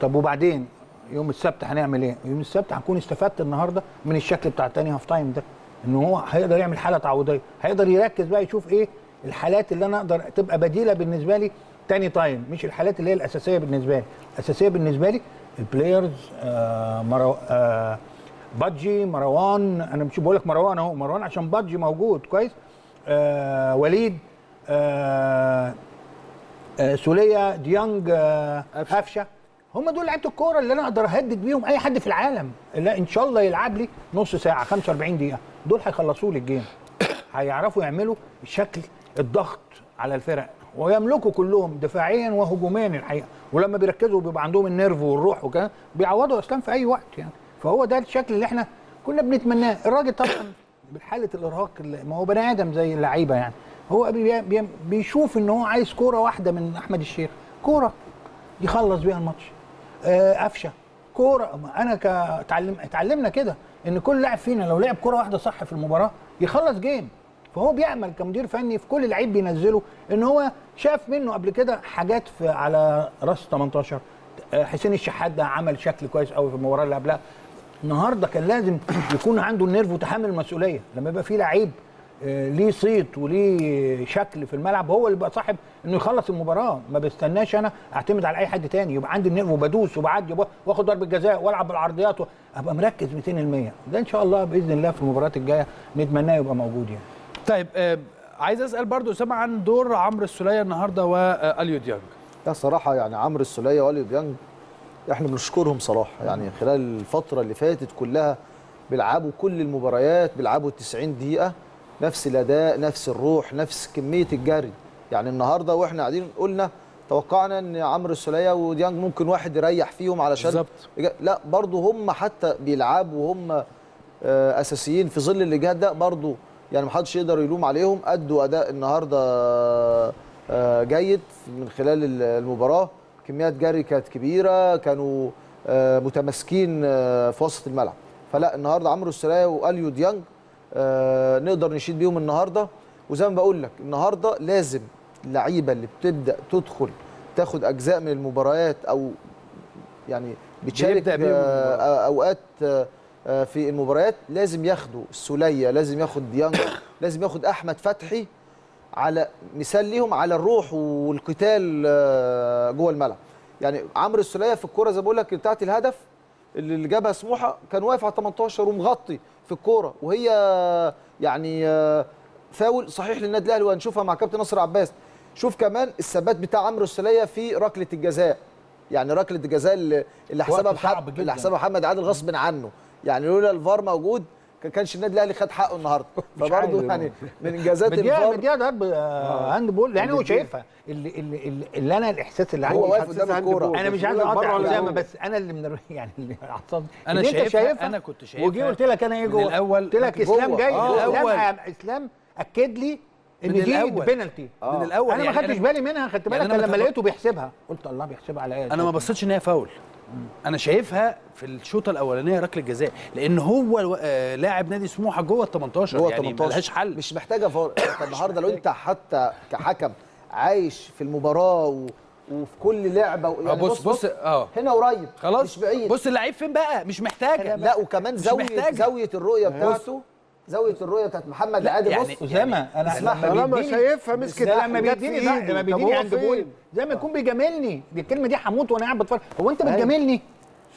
طب وبعدين؟ يوم السبت هنعمل إيه؟ يوم السبت هنكون استفدت النهارده من الشكل بتاع التاني half time ده إن هو هيقدر يعمل حالة تعويضية هيقدر يركز بقى يشوف إيه الحالات اللي أنا أقدر تبقى بديلة بالنسبة لي تاني time مش الحالات اللي هي الأساسية بالنسبة لي. الأساسية بالنسبة لي ال players آه مرو آه بادجي مروان أنا مش بقول لك مروان أهو مروان عشان بادجي موجود كويس؟ آه وليد آه سولية ديانج آه قفشه هم دول لعيبة الكورة اللي أنا أقدر أهدد بيهم أي حد في العالم. اللي إن شاء الله يلعب لي نص ساعة 45 دقيقة. دول هيخلصوا لي ال game. *coughs* هيعرفوا يعملوا الشكل الضغط على الفرق. ويملكوا كلهم دفاعيا وهجوميا الحقيقة. ولما بيركزوا بيبقى عندهم ال nerve والروح وكده. بيعوضوا إسلام في أي وقت يعني. فهو ده الشكل اللي إحنا كنا بنتمناه. الراجل طبعا *coughs* بحالة الإرهاق اللي- ما هو بني آدم زي اللعيبة يعني. هو بي بي بيشوف إن هو عايز كورة واحدة من أحمد الشيخ. كورة. يخلص بيها الماتش. آه، قفشة. كورة. أنا كتعلم اتعلمنا كده إن كل لاعب فينا لو لعب كورة واحدة صح في المباراة يخلص game فهو بيعمل كمدير فني في كل لعيب بينزله. إن هو شاف منه قبل كده حاجات في على راس 18 آه، حسين الشحات ده عمل شكل كويس قوي في المباراة اللي قبلها. النهارده كان لازم يكون عنده ال nerve وتحمل المسؤولية. لما يبقى في لعيب ليه صيت وليه شكل في الملعب هو اللي بقى صاحب انه يخلص المباراه. ما بستناش أنا اعتمد على اي حد تاني. يبقى عندي ال nerve وبدوس وبعدي وب- واخد ضربة جزاء والعب بالعرضيات ابقى مركز 200% ده ان شاء الله بإذن الله في المباريات الجاية نتمناه يبقى موجود يعني. طيب آه، عايز أسأل برضو اسامه عن دور عمرو السولية النهارده واليو ديانج. لا صراحة يعني عمرو السولية وأليو ديانج إحنا بنشكرهم صراحة. يعني خلال الفترة اللي فاتت كلها بيلعبوا كل المباريات بيلعبوا 90 دقيقة. نفس الأداء نفس الروح نفس كمية الجري. يعني النهاردة وإحنا قاعدين قلنا توقعنا إن عمرو السولية وديانج ممكن واحد يريح فيهم علشان بالظبط. لا برضه هم حتى بيلعبوا وهم آه، أساسيين في ظل الإجهاد ده برضه يعني محدش يقدر يلوم عليهم. أدوا أداء النهارده آه، جيد من خلال ال- المباراة. كميات جري كانت كبيرة كانوا آه، متماسكين في وسط الملعب. فلا النهارده عمرو السلايه وأليو ديانج نقدر نشيد بيهم النهارده. وزي ما بقول لك النهارده لازم اللعيبة اللي بتبدأ تدخل تاخد أجزاء من المباريات أو يعني بتشارك آه،. أوقات آه، آه، في المباريات. لازم ياخدوا السوليه لازم ياخد ديانج *coughs* لازم ياخد أحمد فتحي على مثال ليهم على الروح والقتال آه، جوه الملعب. يعني عمرو السولية في الكورة زي ما بقول لك بتاعت الهدف اللي جابها سموحة كان واقف على 18 ومغطي في الكورة. وهي يعني آه، فاول صحيح للنادي الأهلي وهنشوفها مع كابتن ناصر عباس. شوف كمان الثبات بتاع عمرو السولية في ركلة الجزاء. يعني ركلة الجزاء اللي حسبها محمد. اللي حسبها محمد عادل غصب عنه. يعني لولا الفار موجود كانش النادي الأهلي خد حقه النهارده. *laughs* فبرضه يعني من إنجازات الفار مديها ضرب آه، hand ball. يعني هو شايفها. اللي, اللي, اللي, اللي أنا الإحساس اللي عندي هو واقف قدام الكورة. أنا مش عايز اقاطع ولا اسامه جوه؟ بس أنا اللي من يعني اللي عصبني أنت شايفها- شايفها؟ أنا كنت شايفها وجي قلت لك أنا إيه من جوه؟ الأول- قلت لك. إسلام جاي آه. إسلام. إسلام أكد لي إن من دي الأول. بينالتي من الأول. أنا ما يعني خدتش بالي منها خدت يعني بالك أنا لما لقيته بيحسبها. قلت الله بيحسبها على إيه أنا ما بصيتش إن هي فاول. أنا شايفها في الشوطه الاولانيه ركله جزاء لأن هو. آه لاعب نادي سموحه جوه ال 18 جوه يعني 18 ملهاش حل. مش محتاجة فار *coughs* انت النهارده لو انت حتى كحكم عايش في المباراة و... وفي كل لعبة و... آه، بص بص آه. هنا قريب خلاص. مش بعيد. بص اللعيب فين بقى؟ مش محتاجة. لا وكمان زاويه. زاوية الرؤية بتاعته زاوية الرؤية بتاعت محمد عادل يعني- بص اسامه أنا. لما طالما بيديني- شايفها مسكت ده لما بيديني. لما بيديني بول فين؟ زي ما يكون بيجاملني دي الكلمة دي هموت وأنا قاعد بتفرج هو أنت أيوة. بتجاملني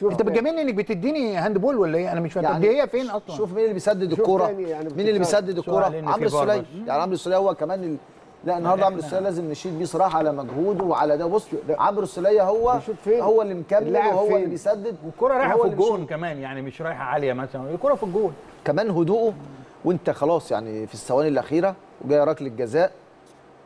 شوف أنت. بتجاملني إنك بتديني hand ball ولا إيه أنا مش فاهم يعني دي هي فين أصلا شوف مين اللي بيسدد الكورة يعني مين اللي. بيسدد الكورة عمرو السوليه. يعني عمرو السوليه هو كمان ال... لا النهارده عمرو السوليه لازم نشيد بيه صراحة على مجهوده وعلى ده بص عمرو السوليه هو؟ هو اللي مكمل وهو؟ اللي بيسدد والكرة رايحة في. الجون كمان يعني مش رايحة عالية مثلا الكرة في الجون كمان هدوءه وانت خلاص يعني في الثواني الأخيرة وجايه ركله جزاء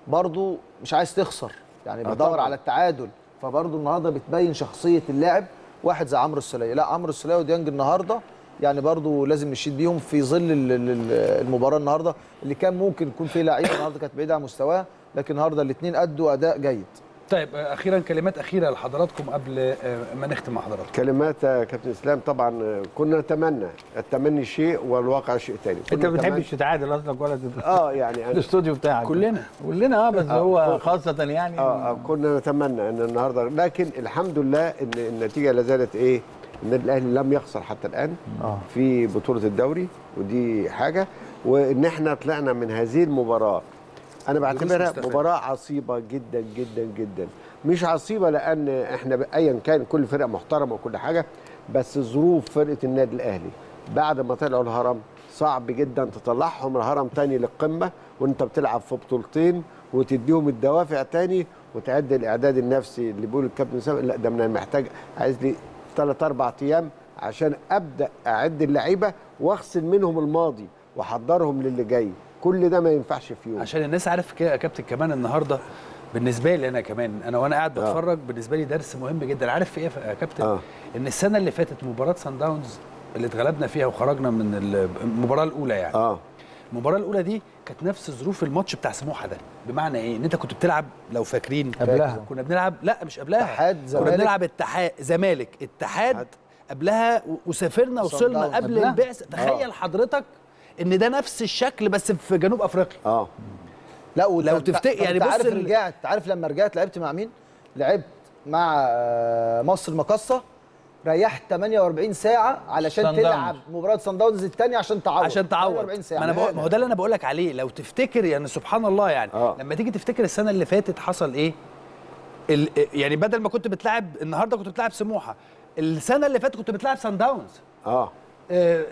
برضو مش عايز تخسر. يعني آه طبعاً. على التعادل. فبرضو النهارده بتبين شخصية اللاعب واحد زي عمرو السوليه. لا عمرو السوليه وديانج النهارده يعني برضو لازم نشيد بيهم في ظل ال- ال- ال- المباراة النهارده اللي كان ممكن يكون فيه لعيبة النهارده كانت بعيدة عن مستواها لكن النهارده الاثنين أدوا أداء جيد. طيب آه، أخيرا كلمات أخيرة لحضراتكم قبل آه، ما نختم مع حضراتكم. كلمات يا كابتن إسلام طبعا آه، كنا نتمنى التمني شيء والواقع شيء ثاني أنت ما بتحبش تتعادل أصلا ولا آه يعني الاستوديو بتاعك. كلنا. كلنا آه بس هو خاصة يعني. آه آه، كنا نتمنى إن النهارده لكن الحمد لله إن النتيجة لا زالت إيه النادي الأهلي لم يخسر حتى الآن آه. في بطولة الدوري ودي حاجة. وإن إحنا طلعنا من هذه المباراة أنا بعتبرها. مباراة عصيبة جدا جدا جدا. مش عصيبة لأن إحنا ايا كان كل فرقة محترمة وكل حاجة بس ظروف فرقة النادي الأهلي بعد ما طلعوا الهرم صعب جدا تطلعهم الهرم تاني للقمة وأنت بتلعب في بطولتين وتديهم الدوافع تاني وتعد الإعداد النفسي اللي بيقول الكابتن سامي. لا ده من محتاج عايز لي ثلاث أربع أيام عشان أبدأ أعد اللعيبة وأغسل منهم الماضي وأحضرهم للي جاي. كل ده ما ينفعش في يوم عشان الناس عارف كده يا كابتن كمان النهارده بالنسبة لي أنا كمان أنا وأنا قاعد آه. بتفرج بالنسبة لي درس مهم جدا عارف في إيه يا كابتن آه. إن السنة اللي فاتت مباراة سان داونز اللي اتغلبنا فيها وخرجنا من المباراة الأولى يعني آه المباراة الأولى دي كانت نفس ظروف الماتش بتاع سموحة ده بمعنى إيه إن أنت كنت بتلعب لو فاكرين قبلها. كنا بنلعب لا مش قبلها اتحاد، كنا زمالك. بنلعب اتحاد زمالك اتحاد. قبلها وسافرنا وصلنا. قبل. البعثة تخيل حضرتك إن ده نفس الشكل بس في جنوب أفريقيا. آه. لا وت- لو تفتكر- يعني بص عارف ال- رجعت عارف لما رجعت لعبت مع مين؟ لعبت مع آه، مصر المقصه ريحت 48 ساعة علشان تلعب. مباراة صن داونز الثانية عشان تعوض. عشان تعوض. 48 ساعة. ما أنا بقول ما هو ده اللي أنا بقول لك عليه. لو تفتكر يعني سبحان الله يعني آه. لما تيجي تفتكر السنة اللي فاتت حصل إيه؟ ال... يعني بدل ما كنت بتلعب النهارده كنت بتلعب سموحة. السنة اللي فاتت كنت بتلعب سان داونز آه. آه،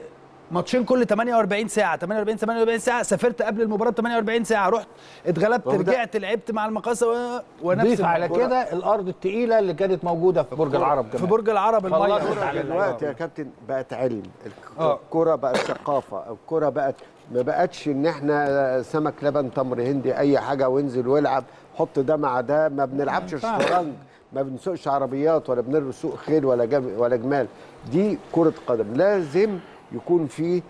ماتشين كل 48 ساعة. 48 48 ساعة. سافرت قبل المباراة ب 48 ساعة. رحت اتغلبت رجعت لعبت مع المقاصة و... ونفس ضيف على. كده الأرض الثقيله اللي كانت موجودة في برج العرب كمان. في برج العرب المية. دلوقتي يا كابتن بقت علم. آه. الكرة بقت ثقافة. الكرة بقت ما بقتش إن إحنا سمك لبن تمر هندي أي حاجة وانزل والعب. حط ده مع ده. ما بنلعبش ينفعش. شطرنج. ما بنسوقش عربيات ولا بنسوق خيل ولا جم ولا جمال. دي كرة قدم. لازم يكون في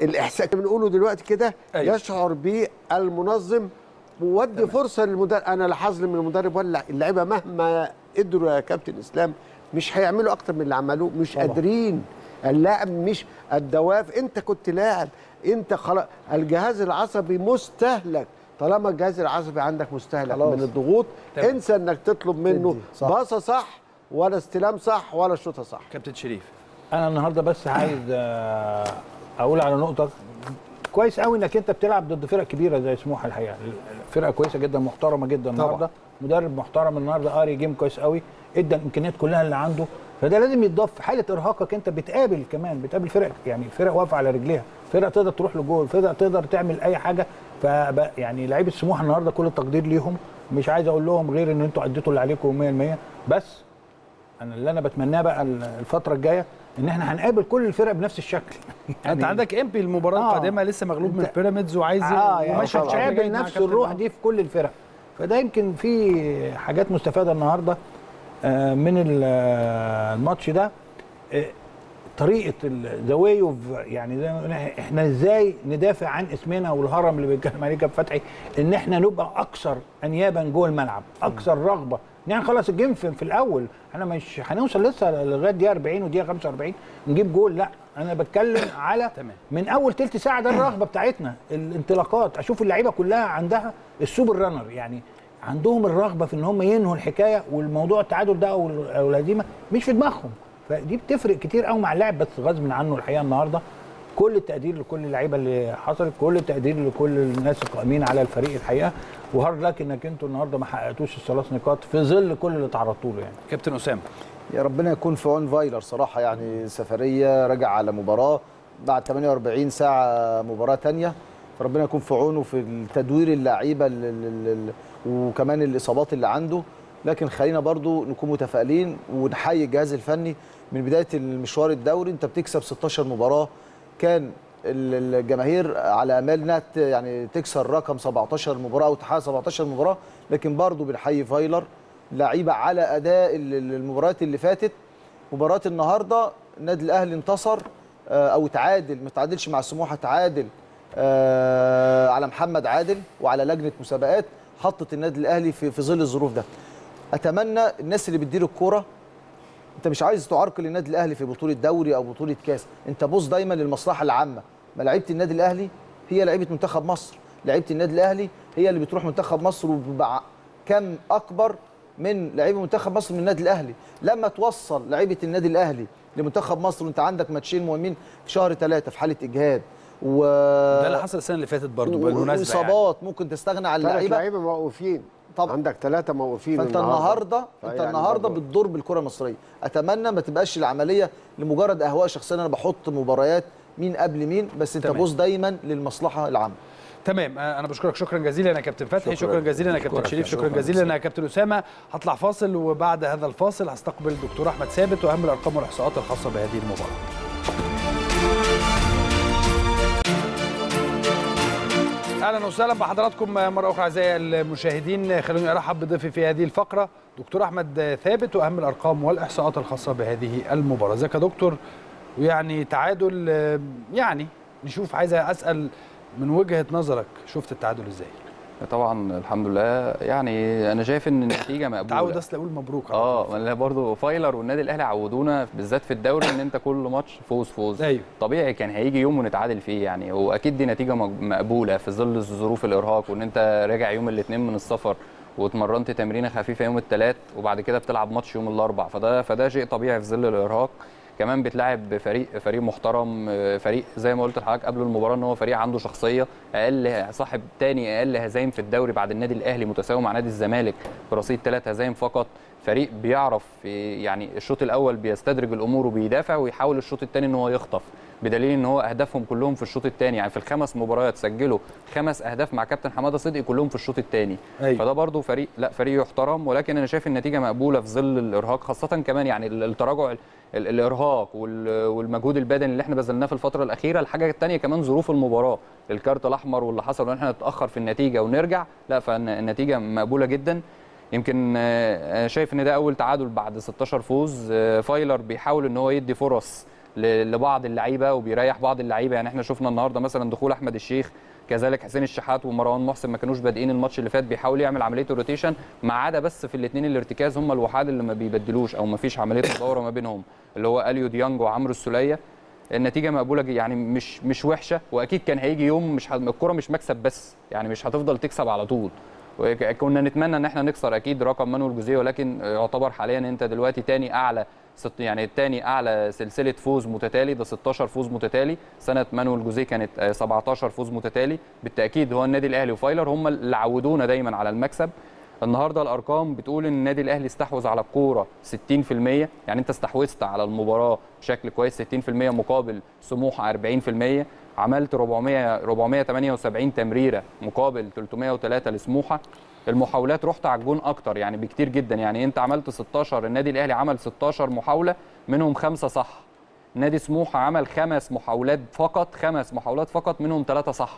الإحساس. اللي بنقوله دلوقتي كده أيوة. يشعر بيه المنظم وودي فرصة للمدرب. أنا لا حظ من المدرب ولا اللعيبة مهما قدروا يا كابتن إسلام مش هيعملوا أكتر من اللي عملوه. مش طبعا. قادرين. اللاعب مش الدواف أنت كنت لاعب. أنت خلاص. الجهاز العصبي مستهلك. طالما الجهاز العصبي عندك مستهلك خلاص. من الضغوط تمام. انسى إنك تطلب منه. باصة صح ولا استلام صح ولا شوطه صح. كابتن شريف أنا النهارده بس عايز آه، أقول على نقطة كويس قوي إنك أنت بتلعب ضد فرق كبيرة زي سموحة الحقيقة. فرقة كويسة جدا محترمة جدا النهارده. مدرب محترم النهارده قاري جيم كويس قوي إدى الإمكانيات كلها اللي عنده. فده لازم يتضاف في حالة إرهاقك أنت بتقابل كمان بتقابل فرق يعني فرق واقفة على رجليها. فرق تقدر تروح لجول فرق تقدر تعمل أي حاجة. ف يعني لعيبة سموحة النهارده كل التقدير ليهم. مش عايز أقول لهم غير إن أنتوا اديتوا اللي عليكم 100% بس أنا اللي أنا بتمناه بقى الفترة الجاية ان إحنا هنقابل كل الفرق بنفس الشكل *laughs* انت عندك امبي المباراة آه. القادمة لسه مغلوب من بيراميدز وعايز آه يعني مش هتقابل نفس الروح. دي في كل الفرق فده يمكن في حاجات مستفادة النهارده آه، من آه، الماتش ده آه، طريقة the way of يعني زي ما إحنا إزاي ندافع عن اسمنا والهرم اللي بيتكلم عليه كابتن فتحي ان إحنا نبقى أكثر انيابا جوه الملعب أكثر رغبة يعني خلاص ال game في, في الأول إحنا مش هنوصل لسه لغاية دقيقة 40 ودقيقة 45 نجيب جول لا أنا بتكلم على تمام. من أول تلت ساعة ده الرغبة بتاعتنا الانطلاقات أشوف اللعيبة كلها عندها ال super runner يعني عندهم الرغبة في إن هم ينهوا الحكاية والموضوع التعادل ده أو الهزيمة مش في دماغهم فدي بتفرق كتير قوي مع اللاعب بس غصب عنه الحقيقة النهارده كل التقدير لكل اللعيبة اللي حصلت كل التقدير لكل الناس القائمين على الفريق الحقيقة. و hard luck إنك أنتوا النهارده ما حققتوش الثلاث نقاط في ظل كل اللي تعرضتوا له يعني. كابتن أسامة. يا ربنا يكون في عون فايلر صراحة يعني سفرية راجع على مباراة بعد 48 ساعة مباراة تانية. فربنا يكون في عونه في التدوير اللعيبة ال- ال- ال- وكمان الإصابات اللي عنده. لكن خلينا برضو نكون متفائلين ونحيي الجهاز الفني. من بداية المشوار الدوري أنت بتكسب 16 مباراة. كان ال- الجماهير على أمال إنها يعني تكسر رقم 17 مباراة أو تحقق 17 مباراة لكن برضو بنحيي فايلر لعيبة على أداء ال- ال- المباريات اللي فاتت. مباراة النهارده النادي الأهلي انتصر آه، أو تعادل ما تعادلش مع سموحه تعادل آه، على محمد عادل وعلى لجنة مسابقات حطت النادي الأهلي في ظل الظروف ده. أتمنى الناس اللي بتدير الكورة انت مش عايز تعرقل النادي الاهلي في بطولة دوري أو بطولة كاس. انت بص دايما للمصلحة العامة. ما لعيبة النادي الاهلي هي لعيبة منتخب مصر. لعيبة النادي الاهلي هي اللي بتروح منتخب مصر وبيبقى كم اكبر من لعيبة منتخب مصر من النادي الاهلي. لما توصل لعيبة النادي الاهلي لمنتخب مصر وانت عندك ماتشين مهمين في شهر ثلاثة في حالة إجهاد و ده اللي حصل السنة اللي فاتت برضه بالمناسبة يعني. وإصابات ممكن تستغنى عن اللعيبه لعيبة موقوفين. طبعا. عندك ثلاثة موقوفين فأنت النهارده أنت النهارده برضه- بتضر بالكرة المصرية أتمنى ما تبقاش العملية لمجرد أهواء شخصية أنا بحط مباريات مين قبل مين بس أنت تمام. بص دايما للمصلحة العامة تمام آه، أنا بشكرك شكرا جزيلا يا كابتن فتحي شكرا, شكراً. جزيلا يا كابتن. شريف شكرا شكراً. جزيلا يا كابتن أسامة هطلع فاصل وبعد هذا الفاصل هستقبل الدكتور أحمد ثابت وأهم الأرقام والإحصاءات الخاصة بهذه المباراة أهلا وسهلا بحضراتكم مره أخرى اعزائي المشاهدين. خلوني ارحب بضيفي في هذه الفقره دكتور احمد ثابت واهم الارقام والاحصاءات الخاصه بهذه المباراه. ازيك يا دكتور؟ ويعني تعادل يعني نشوف عايز اسال من وجهه نظرك شفت التعادل إزاي؟ طبعا الحمد لله. يعني أنا شايف إن النتيجة تعود مقبوله اصل أقول مبروك. آه أنا برضه فايلر والنادي الأهلي عودونا بالذات في الدوري إن أنت كل ماتش فوز فوز. أيوه. طبيعي كان هيجي يوم ونتعادل فيه يعني وأكيد دي نتيجة مق- مقبولة في ظل ظروف الإرهاق وإن أنت راجع يوم الاثنين من السفر واتمرنت تمرينة خفيفة يوم الثلاث وبعد كده بتلعب ماتش يوم الأربع. فده فده شيء طبيعي في ظل الإرهاق. كمان بتلاعب فريق فريق محترم فريق زي ما قلت لحضرتك قبل المباراة إن هو فريق عنده شخصية أقل صاحب تاني أقل هزايم في الدوري بعد النادي الأهلي متساوي مع نادي الزمالك برصيد ثلاث هزايم فقط. فريق بيعرف يعني الشوط الأول بيستدرج الأمور وبيدافع ويحاول الشوط الثاني إن هو يخطف بدليل إن هو أهدافهم كلهم في الشوط الثاني يعني في الخمس مباريات سجلوا خمس أهداف مع كابتن حمادة صدقي كلهم في الشوط الثاني أيوة. فده برضو فريق لا فريق يحترم ولكن أنا شايف النتيجة مقبولة في ظل الإرهاق خاصة كمان يعني ال- التراجع ال- ال- الإرهاق وال- والمجهود البدني اللي إحنا بذلناه في الفترة الأخيرة. الحاجة الثانية كمان ظروف المباراة الكارت الأحمر واللي حصل وإن إحنا نتأخر في النتيجة ونرجع لا فالنتيجه مقبولة جدا. يمكن آه، آه، شايف إن ده أول تعادل بعد 16 فوز. آه، فايلر بيحاول إن هو يدي فرص لبعض اللعيبة وبيريح بعض اللعيبة. يعني إحنا شفنا النهارده مثلا دخول أحمد الشيخ كذلك حسين الشحات ومروان محسن ما كانوش بادئين الماتش اللي فات بيحاول يعمل عملية ال rotation ما عدا بس في الاثنين الارتكاز هم الوحاد اللي ما بيبدلوش أو ما فيش عملية مدورة ما بينهم اللي هو أليو ديانج وعمرو السولية. النتيجة مقبولة يعني مش مش وحشة وأكيد كان هيجي يوم مش الكرة مش مكسب بس يعني مش هتفضل تكسب على طول. وك- كنا نتمنى ان إحنا نكسر أكيد رقم مانويل جوزيه ولكن يعتبر حاليا انت دلوقتي تاني اعلى يعني التاني اعلى سلسلة فوز متتالي ده 16 فوز متتالي. سنة مانويل جوزيه كانت آه، 17 فوز متتالي. بالتأكيد هو النادي الأهلي وفايلر هم اللي عودونا دايما على المكسب. النهارده الأرقام بتقول إن النادي الأهلي استحوذ على الكورة 60% يعني أنت استحوذت على المباراة بشكل كويس 60% مقابل سموحة 40% عملت 400 478 تمريرة مقابل 303 لسموحة. المحاولات رحت على الجون أكتر يعني بكتير جدا. يعني أنت عملت 16 النادي الأهلي عمل 16 محاولة منهم خمسة صح. نادي سموحة عمل خمس محاولات فقط خمس محاولات فقط منهم ثلاثة صح.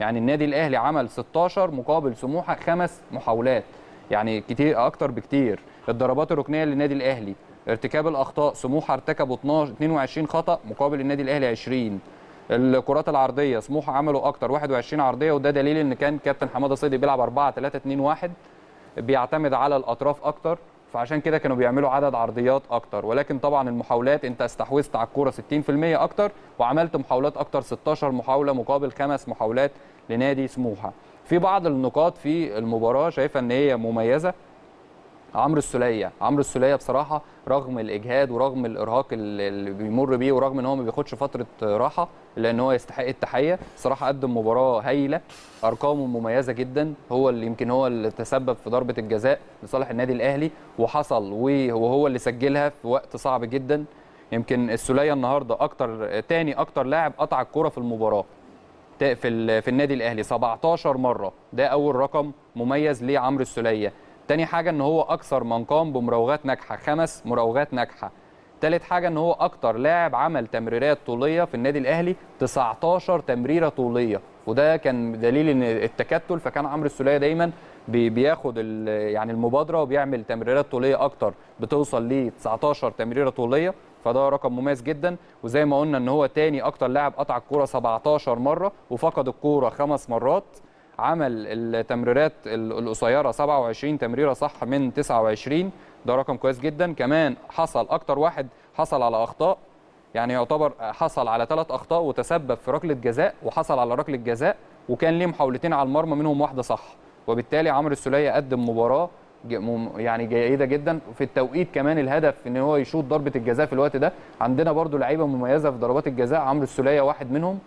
يعني النادي الأهلي عمل 16 مقابل سموحة خمس محاولات. يعني كتير أكتر بكتير. الضربات الركنية للنادي الأهلي. ارتكاب الأخطاء سموحة ارتكبوا 12 22 خطأ مقابل النادي الأهلي 20 الكرات العرضية سموحة عملوا أكتر 21 عرضية وده دليل إن كان كابتن حمادة صيدي بيلعب 4 3 2 1 بيعتمد على الأطراف أكتر. فعشان كده كانوا بيعملوا عدد عرضيات أكتر. ولكن طبعا المحاولات أنت استحوذت على الكورة 60% أكتر وعملت محاولات أكتر 16 محاولة مقابل خمس محاولات لنادي سموحة. في بعض النقاط في المباراة شايفة إن هي مميزة. عمرو السولية عمرو السولية بصراحة رغم الإجهاد ورغم الإرهاق اللي بيمر بيه ورغم إن هو ما بياخدش فترة راحة لأن هو يستحق التحية. صراحة قدم مباراة هايلة أرقامه مميزة جدا. هو اللي يمكن هو اللي تسبب في ضربة الجزاء لصالح النادي الأهلي. وحصل وهو اللي سجلها في وقت صعب جدا. يمكن السولية النهارده أكتر تاني أكتر لاعب قطع الكرة في المباراة. في في النادي الأهلي. 17 مرة. ده أول رقم مميز لعمرو السولية. تاني حاجة إن هو أكثر من قام بمراوغات ناجحة. خمس مراوغات ناجحة. تالت حاجة إن هو أكتر لاعب عمل تمريرات طولية في النادي الأهلي. 19 تمريرة طولية. وده كان دليل إن التكتل. فكان عمرو السولية دايما بي- بياخد يعني المبادرة وبيعمل تمريرات طولية أكتر. بتوصل ل 19 تمريرة طولية. فده رقم مميز جدا. وزي ما قلنا إن هو تاني أكتر لاعب قطع الكورة 17 مرة وفقد الكورة خمس مرات. عمل التمريرات ال- القصيرة 27 تمريرة صح من 29 ده رقم كويس جدا. كمان حصل أكتر واحد حصل على أخطاء. يعني يعتبر حصل على ثلاث أخطاء وتسبب في ركلة جزاء وحصل على ركلة جزاء. وكان ليه محاولتين على المرمى منهم واحدة صح. وبالتالي عمرو السولية قدم مباراة يعني جيدة جدا. في التوقيت كمان الهدف إن هو يشوط ضربة الجزاء في الوقت ده. عندنا برضو لعيبة مميزة في ضربات الجزاء. عمرو السولية واحد منهم.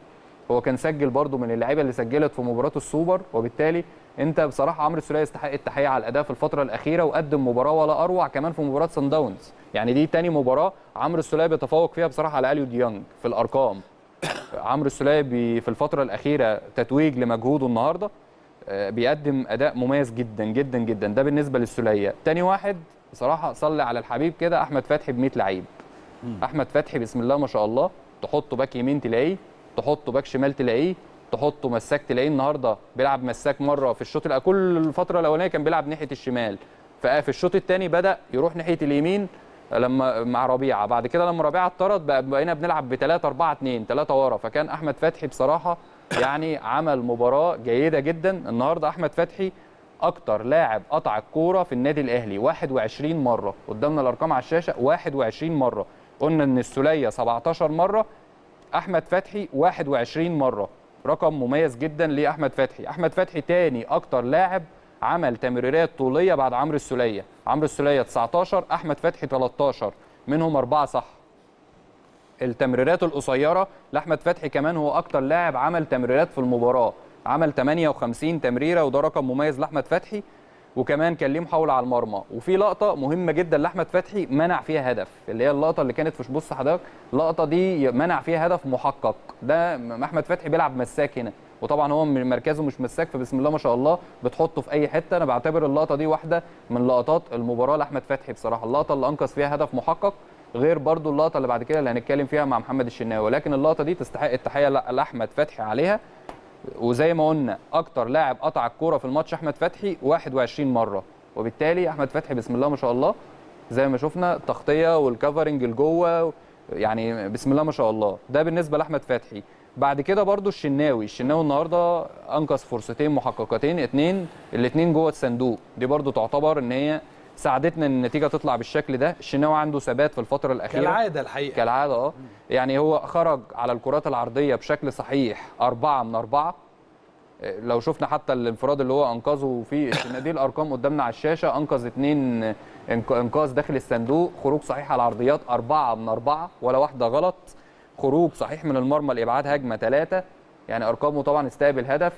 هو كان سجل برضو من اللعيبة اللي سجلت في مباراة السوبر. وبالتالي أنت بصراحة عمرو السولية يستحق التحية على الاداء في الفترة الأخيرة. وقدم مباراة ولا أروع كمان في مباراة سان داونز. يعني دي تاني مباراة عمرو السولية بيتفوق فيها بصراحة على اليو ديانج في الأرقام. عمرو السولية في الفترة الأخيرة تتويج لمجهوده النهارده. بيقدم أداء مميز جدا جدا جدا. ده بالنسبة للسوليه تاني واحد بصراحة صلي على الحبيب كده أحمد فتحي ب 100 لعيب أحمد فتحي بسم الله ما شاء الله تحطه باك يمين تلاقيه تحطه باك شمال تلاقيه تحطه مساك تلاقيه النهارده بيلعب مساك مرة في الشوط كل الفترة الأولانية كان بيلعب ناحية الشمال. ففي الشوط الثاني بدأ يروح ناحية اليمين لما مع ربيعة. بعد كده لما ربيعة اتطرد بقينا بنلعب ب 3 4 2 3 ورا. فكان أحمد فتحي بصراحة يعني عمل مباراة جيدة جدا. النهارده أحمد فتحي أكتر لاعب قطع الكورة في النادي الأهلي. 21 مرة قدامنا الأرقام على الشاشة. 21 مرة قلنا إن السوليه 17 مرة. أحمد فتحي 21 مرة. رقم مميز جدا لاحمد فتحي. أحمد فتحي تاني أكتر لاعب عمل تمريرات طولية بعد عمرو السوليه عمرو السوليه 19 أحمد فتحي 13 منهم أربعة صح. التمريرات القصيرة لأحمد فتحي كمان هو أكتر لاعب عمل تمريرات في المباراة. عمل 58 تمريرة وده رقم مميز لأحمد فتحي وكمان كان ليه محاولة على المرمى. وفي لقطة مهمة جدا لأحمد فتحي منع فيها هدف اللي هي اللقطة اللي كانت في بص حضرتك اللقطة دي منع فيها هدف محقق. ده أحمد فتحي بيلعب مساك هنا وطبعا هو من مركزه مش مساك فبسم الله ما شاء الله بتحطه في أي حتة. أنا بعتبر اللقطة دي واحدة من لقطات المباراة لأحمد فتحي بصراحة. اللقطة اللي أنقذ فيها هدف محقق غير برضو اللقطة اللي بعد كده اللي هنتكلم فيها مع محمد الشناوي. ولكن اللقطة دي تستحق التحية لأحمد فتحي عليها. وزي ما قلنا أكتر لاعب قطع الكورة في الماتش أحمد فتحي 21 مرة. وبالتالي أحمد فتحي بسم الله ما شاء الله زي ما شفنا التغطية والكفرنج لجوه يعني بسم الله ما شاء الله. ده بالنسبة لأحمد فتحي. بعد كده برضو الشناوي. الشناوي النهارده أنقذ فرصتين محققتين اتنين الاتنين جوه الصندوق. دي برضو تعتبر إن هي ساعدتنا إن النتيجة تطلع بالشكل ده. الشناوي عنده ثبات في الفترة الأخيرة. كالعادة الحقيقة. كالعادة آه. يعني هو خرج على الكرات العرضية بشكل صحيح أربعة من أربعة. آه، لو شفنا حتى الانفراد اللي هو أنقذه في دي الأرقام قدامنا على الشاشة. أنقذ اثنين إنق- إنقاذ داخل الصندوق. خروج صحيح على العرضيات أربعة من أربعة ولا واحدة غلط. خروج صحيح من المرمى لابعاد هجمة ثلاثة يعني أرقامه طبعا استقبل هدف.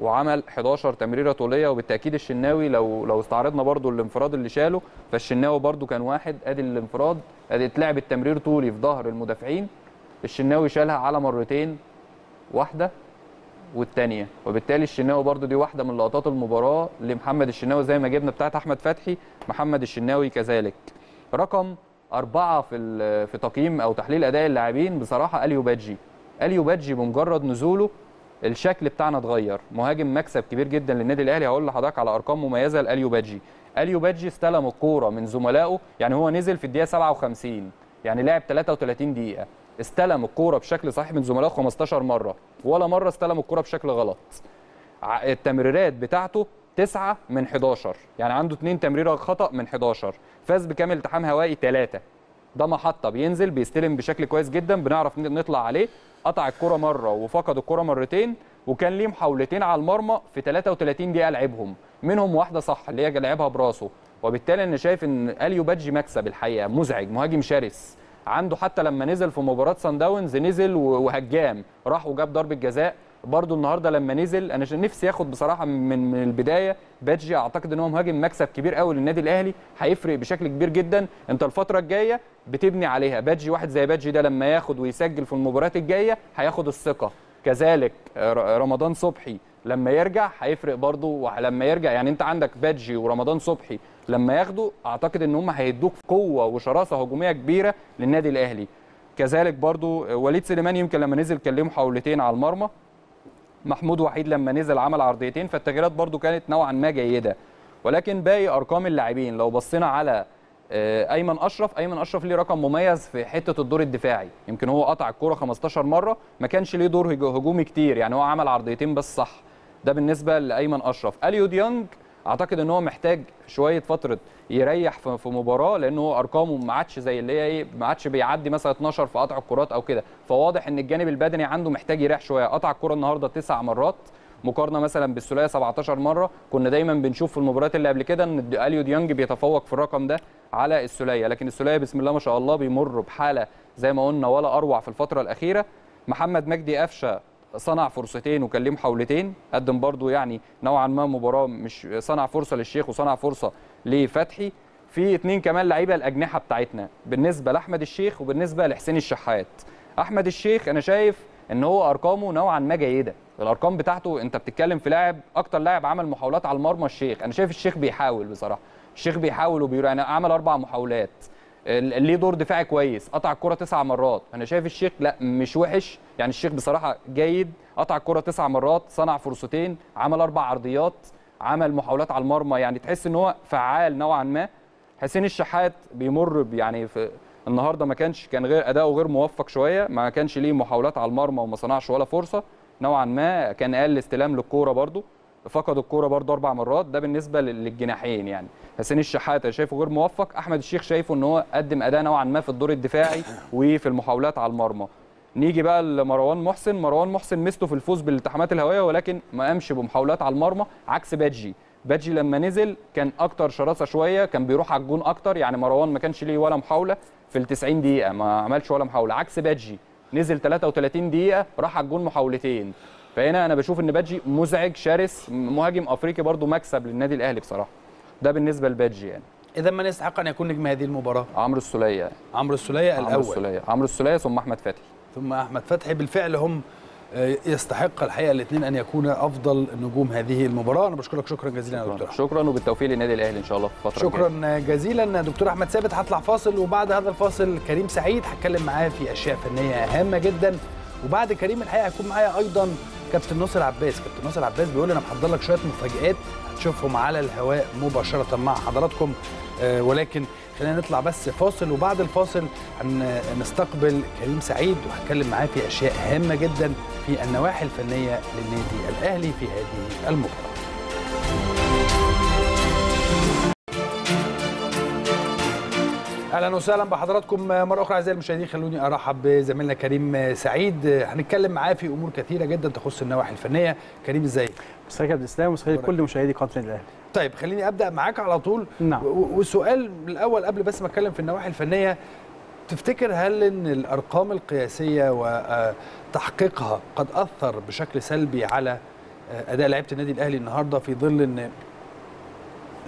وعمل 11 تمريرة طولية وبالتأكيد الشناوي لو لو استعرضنا برضو الانفراد اللي شاله فالشناوي برضو كان واحد أدي الانفراد أدي اتلعب التمرير طولي في ظهر المدافعين الشناوي شالها على مرتين واحدة والثانيه وبالتالي الشناوي برضو دي واحدة من لقطات المباراة لمحمد الشناوي زي ما جبنا بتاعت أحمد فتحي محمد الشناوي كذلك. رقم أربعة في في تقييم أو تحليل أداء اللاعبين بصراحة أليو بادجي. أليو بادجي بمجرد نزوله الشكل بتاعنا اتغير. مهاجم مكسب كبير جدا للنادي الأهلي. هقول لحضرتك على أرقام مميزة لأليو بادجي. أليو بادجي استلم الكورة من زملائه. يعني هو نزل في الدقيقة 57 يعني لعب 33 دقيقة. استلم الكورة بشكل صحيح من زملائه 15 مرة. ولا مرة استلم الكورة بشكل غلط. التمريرات بتاعته 9 من 11 يعني عنده 2 تمريرة خطأ من 11 فاز بكام التحام هوائي 3 ده محطة بينزل بيستلم بشكل كويس جدا. بنعرف نطلع عليه. قطع الكرة مرة وفقد الكرة مرتين وكان ليه محاولتين على المرمى في 33 دقيقه لعبهم منهم واحدة صح اللي هي لعبها براسه. وبالتالي أنا شايف إن أليو بادجي مكسب الحقيقة مزعج. مهاجم شرس. عنده حتى لما نزل في مباراة سان داونز نزل وهجام. راح وجاب ضربة جزاء. برضو النهارده لما نزل أنا نفسي ياخد بصراحة من من البداية. بادجي أعتقد إن هو مهاجم مكسب كبير قوي للنادي الأهلي هيفرق بشكل كبير جدا. أنت الفترة الجاية بتبني عليها. بادجي واحد زي بادجي ده لما ياخد ويسجل في المباريات الجاية هياخد الثقة. كذلك رمضان صبحي لما يرجع هيفرق برضه ولما يرجع يعني أنت عندك بادجي ورمضان صبحي لما ياخدوا أعتقد إن هم هيدوك قوة وشراسة هجومية كبيرة للنادي الأهلي. كذلك برضو وليد سليمان يمكن لما نزل كان ليه محاولتين على المرمى. محمود وحيد لما نزل عمل عرضيتين فالتغييرات برضو كانت نوعا ما جيدة. ولكن باقي أرقام اللاعبين لو بصينا على آه، أيمن أشرف أيمن أشرف ليه رقم مميز في حتة الدور الدفاعي. يمكن هو قطع الكورة 15 مرة ما كانش ليه دور هج- هجومي كتير يعني هو عمل عرضيتين بس صح. ده بالنسبة لأيمن أشرف. اليو ديانج أعتقد إن هو محتاج شوية فترة يريح في مباراة لأنه أرقامه ما عادش زي اللي هي إيه ما عادش بيعدي مثلا 12 في قطع الكرات أو كده. فواضح إن الجانب البدني عنده محتاج يريح شوية. قطع الكرة النهارده تسع مرات مقارنة مثلا بالثلاثية 17 مرة. كنا دايما بنشوف في المباريات اللي قبل كده إن اليو ديانج بيتفوق في الرقم ده على السوليه لكن السوليه بسم الله ما شاء الله بيمر بحالة زي ما قلنا ولا أروع في الفترة الأخيرة. محمد مجدي قفشة صنع فرصتين وكان ليه محاولتين قدم برضو يعني نوعا ما مباراة مش صنع فرصة للشيخ وصنع فرصة لفتحي. في اتنين كمان لعيبة الأجنحة بتاعتنا بالنسبة لأحمد الشيخ وبالنسبة لحسين الشحات. أحمد الشيخ أنا شايف إن هو أرقامه نوعا ما جيدة. الأرقام بتاعته أنت بتتكلم في لاعب أكتر لاعب عمل محاولات على المرمى الشيخ. أنا شايف الشيخ بيحاول بصراحة. الشيخ بيحاول وبيرا يعني عمل أربع محاولات. ليه دور دفاعي كويس. قطع الكرة تسع مرات. أنا شايف الشيخ لا مش وحش. يعني الشيخ بصراحة جيد. قطع الكرة تسع مرات صنع فرصتين عمل أربع عرضيات عمل محاولات على المرمى. يعني تحس إن هو فعال نوعا ما. حسين الشحات بيمر يعني في النهارده ما كانش كان غير أداؤه غير موفق شوية. ما كانش ليه محاولات على المرمى وما صنعش ولا فرصة. نوعا ما كان أقل استلام للكورة برده فقد الكورة برده أربع مرات ده بالنسبة لل- للجناحين يعني. حسين الشحات أنا شايفه غير موفق أحمد الشيخ شايفه إن هو قدم أداء نوعا ما في الدور الدفاعي *laughs* وفي المحاولات على المرمى. نيجي بقى لمروان محسن مروان محسن ميزته في الفوز بالالتحامات الهوائية ولكن ما قامش بمحاولات على المرمى عكس بادجي. بادجي لما نزل كان أكتر شراسة شوية كان بيروح على الجون أكتر يعني مروان ما كانش ليه ولا محاولة في ال 90 دقيقة ما عملش ولا محاولة. عكس بادجي نزل 33 دقيقة راح على الجون محاولتين. فهنا أنا بشوف إن بادجي مزعج شرس مهاجم أفريقي برضو مكسب للنادي الأهلي بصراحة. ده بالنسبة لبادجي يعني. إذا من يستحق أن يكون نجم هذه المباراة. عمرو السولية. عمرو السولية عمرو الأول. السولية. عمرو السولية ثم أحمد فتحي. ثم أحمد فتحي. بالفعل هم آه، يستحق الحقيقة الاثنين أن يكونا أفضل نجوم هذه المباراة. أنا بشكرك. شكرا جزيلا يا دكتور شكرا, وبالتوفيق للنادي الأهلي إن شاء الله في الجاية. شكرا جزيلا دكتور أحمد. ثابت هطلع فاصل وبعد هذا الفاصل كريم سعيد هتكلم معاه في أشياء فنية هامة جدا. وبعد كريم الحقيقة هيكون معايا أيضا كابتن ناصر عباس. كابتن ناصر عباس بيقول أنا محضر لك شوية مفاجآت هتشوفهم على الهواء مباشرة مع حضراتكم. آه، ولكن خلينا نطلع بس فاصل وبعد الفاصل هنستقبل كريم سعيد وهتكلم معاه في أشياء هامة جدا في النواحي الفنية للنادي الأهلي في هذه المباراة. أهلا وسهلا بحضراتكم مرة أخرى أعزائي المشاهدين خلوني أرحب بزميلنا كريم سعيد. هنتكلم معاه في أمور كثيرة جدا تخص النواحي الفنية. كريم ازيك مساك عبد السلام كل مشاهدي قناة الأهلي. طيب خليني أبدأ معاك على طول. نعم. و- والسؤال الأول قبل بس ما أتكلم في النواحي الفنية تفتكر هل إن الأرقام القياسية وتحقيقها قد أثر بشكل سلبي على آه، أداء لعيبة النادي الأهلي النهارده في ظل إن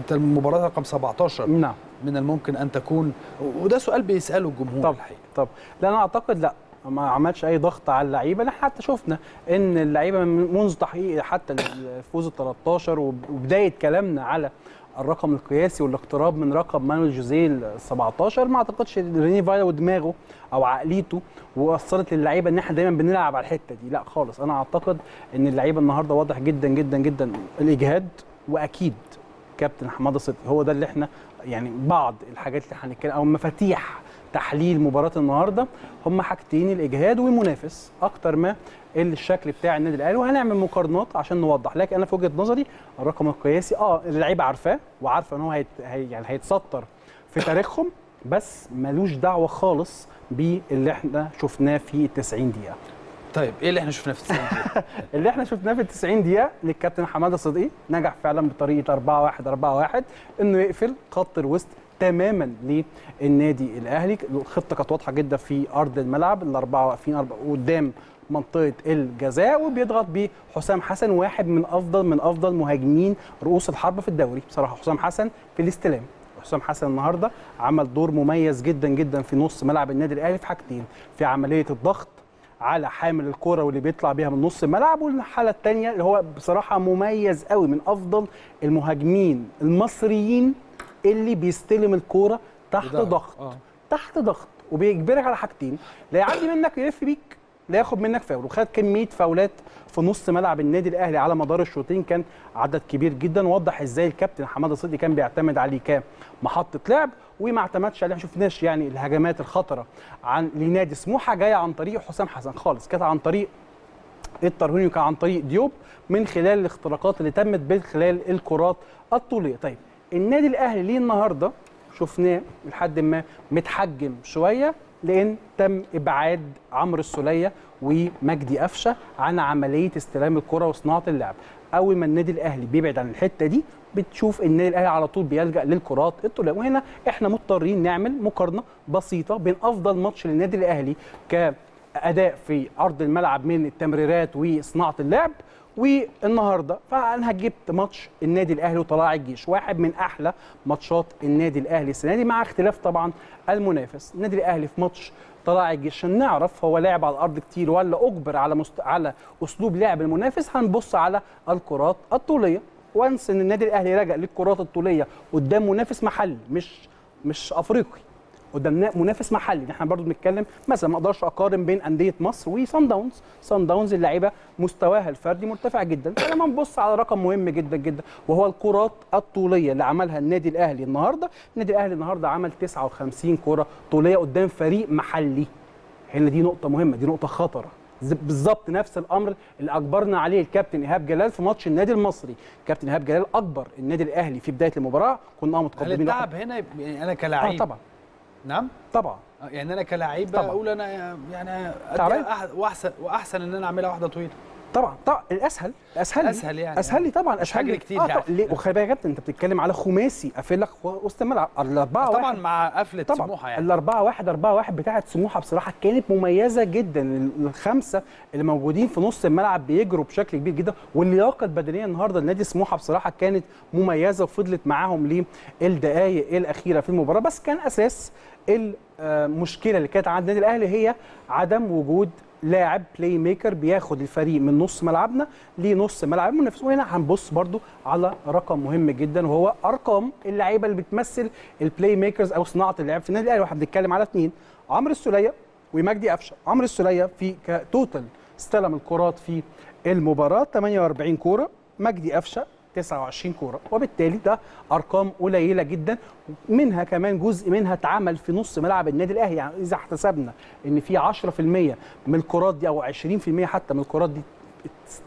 أنت المباراة رقم 17 نعم. من الممكن أن تكون وده سؤال بيسأله الجمهور طب الحقيقة. طب لا أنا أعتقد لا ما عملش أي ضغط على اللعيبة. إحنا حتى شفنا إن اللعيبة من- منذ تحقيق حتى الفوز ال 13 وب- وبداية كلامنا على الرقم القياسي والاقتراب من رقم مانويل جوزيه ال 17 ما أعتقدش ريني فايلا ودماغه أو عقليته وأثرت للعيبة إن إحنا دايما بنلعب على الحتة دي. لا خالص أنا أعتقد إن اللعيبة النهارده واضح جدا جدا جدا الإجهاد وأكيد كابتن حمادة صدقي هو ده اللي إحنا يعني بعض الحاجات اللي هنتكلم أو مفاتيح تحليل مباراة النهارده هم حاجتين الإجهاد والمنافس. أكتر ما الشكل بتاع النادي الأهلي وهنعمل مقارنات عشان نوضح. لكن أنا في وجهة نظري الرقم القياسي آه اللعيبة عارفاه وعارفة إن هو هيت هي يعني هيتسطر في تاريخهم بس ملوش دعوة خالص باللي إحنا شفناه في ال 90 دقيقة. طيب إيه اللي إحنا شفناه في 90 دقيقة؟ *laughs* اللي إحنا شفناه في ال 90 دقيقة للكابتن حمادة صدقي نجح فعلا بطريقة 4 1 4 1 إنه يقفل خط الوسط تماما للنادي الأهلي. الخطة كانت واضحة جدا في أرض الملعب الأربعة واقفين قدام منطقة الجزاء وبيضغط بحسام حسن واحد من أفضل من أفضل مهاجمين رؤوس الحرب في الدوري. بصراحة حسام حسن في الاستلام. حسام حسن النهارده عمل دور مميز جدا جدا في نص ملعب النادي الأهلي في حاجتين في عملية الضغط على حامل الكرة واللي بيطلع بيها من نص الملعب. والحالة الثانية اللي هو بصراحة مميز قوي من أفضل المهاجمين المصريين اللي بيستلم الكرة تحت. ضغط. آه. تحت ضغط. وبيجبرك على حاجتين. لا يعدي منك يلف بيك. لا ياخد منك فاول وخد كمية فاولات في نص ملعب النادي الأهلي على مدار الشوطين كان عدد كبير جدا. وضح إزاي الكابتن حمادة صدقي كان بيعتمد عليه كمحطة لعب وما اعتمدش عليه. ما شفناش يعني الهجمات الخطرة عن لنادي سموحة. جاية عن طريق حسام حسن خالص. كانت عن طريق الترهيني وكان عن طريق ديوب من خلال الاختراقات اللي تمت من خلال الكرات الطولية. طيب النادي الأهلي ليه النهارده شفناه لحد ما متحجم شوية؟ لأن تم ابعاد عمرو السوليه ومجدي قفشه عن عمليه استلام الكره وصناعه اللعب. اول ما النادي الاهلي بيبعد عن الحته دي بتشوف النادي الاهلي على طول بيلجأ للكرات الطوليه وهنا إحنا مضطرين نعمل مقارنة بسيطة بين أفضل ماتش للنادي الأهلي كأداء في أرض الملعب من التمريرات وصناعة اللعب والنهارده. فانا جبت ماتش النادي الاهلي وطلائع الجيش. واحد من أحلى ماتشات النادي الاهلي السنة دي مع اختلاف طبعا المنافس. النادي الاهلي في ماتش طلائع الجيش. عشان نعرف هو لاعب على الأرض كتير ولا أجبر على مست... على أسلوب لعب المنافس هنبص على الكرات الطولية. وانس إن النادي الاهلي رجع للكرات الطولية قدام منافس محلي مش مش أفريقي. قدام منافس محلي. إحنا برضو بنتكلم مثلا ما أقدرش اقارن بين أندية مصر وصن داونز صن داونز اللعيبة مستواها الفردي مرتفع جدا. فلما نبص على رقم مهم جدا جدا وهو الكرات الطولية اللي عملها النادي الأهلي النهارده. النادي الأهلي النهارده عمل 59 كرة طولية قدام فريق محلي. هنا دي نقطة مهمة دي نقطة خطرة. بالظبط نفس الأمر اللي أجبرنا عليه الكابتن إيهاب جلال في ماتش النادي المصري. كابتن إيهاب جلال أجبر النادي الأهلي في بداية المباراة كنا آه هل متقدمين التعب هنا يعني أنا كلاعب طبعا. نعم طبعا آه، يعني أنا كلاعب. أقول أنا يعني وأحسن وأحسن إن أنا أعملها واحدة طويلة طبعا طبعا الأسهل الأسهل لي. أسهل يعني. اسهل لي طبعا اسهل لي. كتير آه يعني. ليه؟ وخلي بالك يا كابتن أنت بتتكلم على خماسي قافلك وسط الملعب الاربعه طبعا واحد. مع قفلة طبعا سموحة يعني الأربعة واحد أربعة واحد بتاعة سموحة بصراحة كانت مميزة جدا الخمسة اللي موجودين في نص الملعب بيجروا بشكل كبير جدا واللياقة البدنية النهاردة لنادي سموحة بصراحة كانت مميزة وفضلت معاهم للدقايق الأخيرة في المباراة بس كان أساس المشكلة اللي كانت عند النادي الأهلي هي عدم وجود لاعب playmaker بياخد الفريق من نص ملعبنا لنص ملعب المنافس. وهنا هنبص برضو على رقم مهم جدا وهو أرقام اللعيبة اللي بتمثل ال playmakers أو صناعة اللعب في النادي الأهلي. وإحنا بنتكلم على اثنين عمرو السولية ومجدي قفشة. عمرو السولية في ك total استلم الكرات في المباراة 48 كورة. مجدي قفشة 29 كورة. وبالتالي ده أرقام قليلة جدا. منها كمان جزء منها اتعمل في نص ملعب النادي الأهلي. يعني إذا احتسبنا إن في 10% من الكرات دي أو 20% حتى من الكرات دي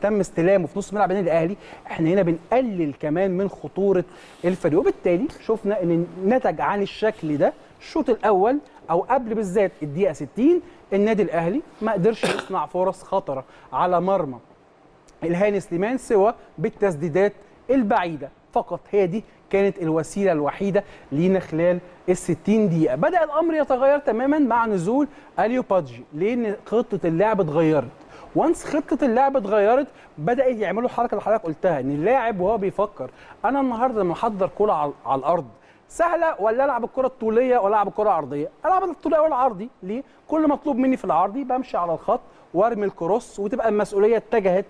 تم استلامه في نص ملعب النادي الأهلي إحنا هنا بنقلل كمان من خطورة الفريق. وبالتالي شفنا إن نتج عن الشكل ده الشوط الأول أو قبل بالذات الدقيقة 60 النادي الأهلي ما قدرش يصنع فرص خطرة على مرمى الهاني سليمان سوى بالتسديدات البعيدة. فقط هي دي كانت الوسيلة الوحيدة لينا خلال ال 60 دقيقة. بدأ الأمر يتغير تماما مع نزول أليو بادجي لأن خطة اللعب اتغيرت. وانس خطة اللعب اتغيرت بدأت يعملوا الحركه اللي حضرتك قلتها إن اللاعب وهو بيفكر أنا النهارده كرة على على الأرض سهلة ولا ألعب الكرة الطولية ولا ألعب الكرة العرضيه ألعب الطولية ولا العرضي ليه؟ كل مطلوب مني في العرضي بمشي على الخط وأرمي ال cross وتبقى المسؤولية اتجهت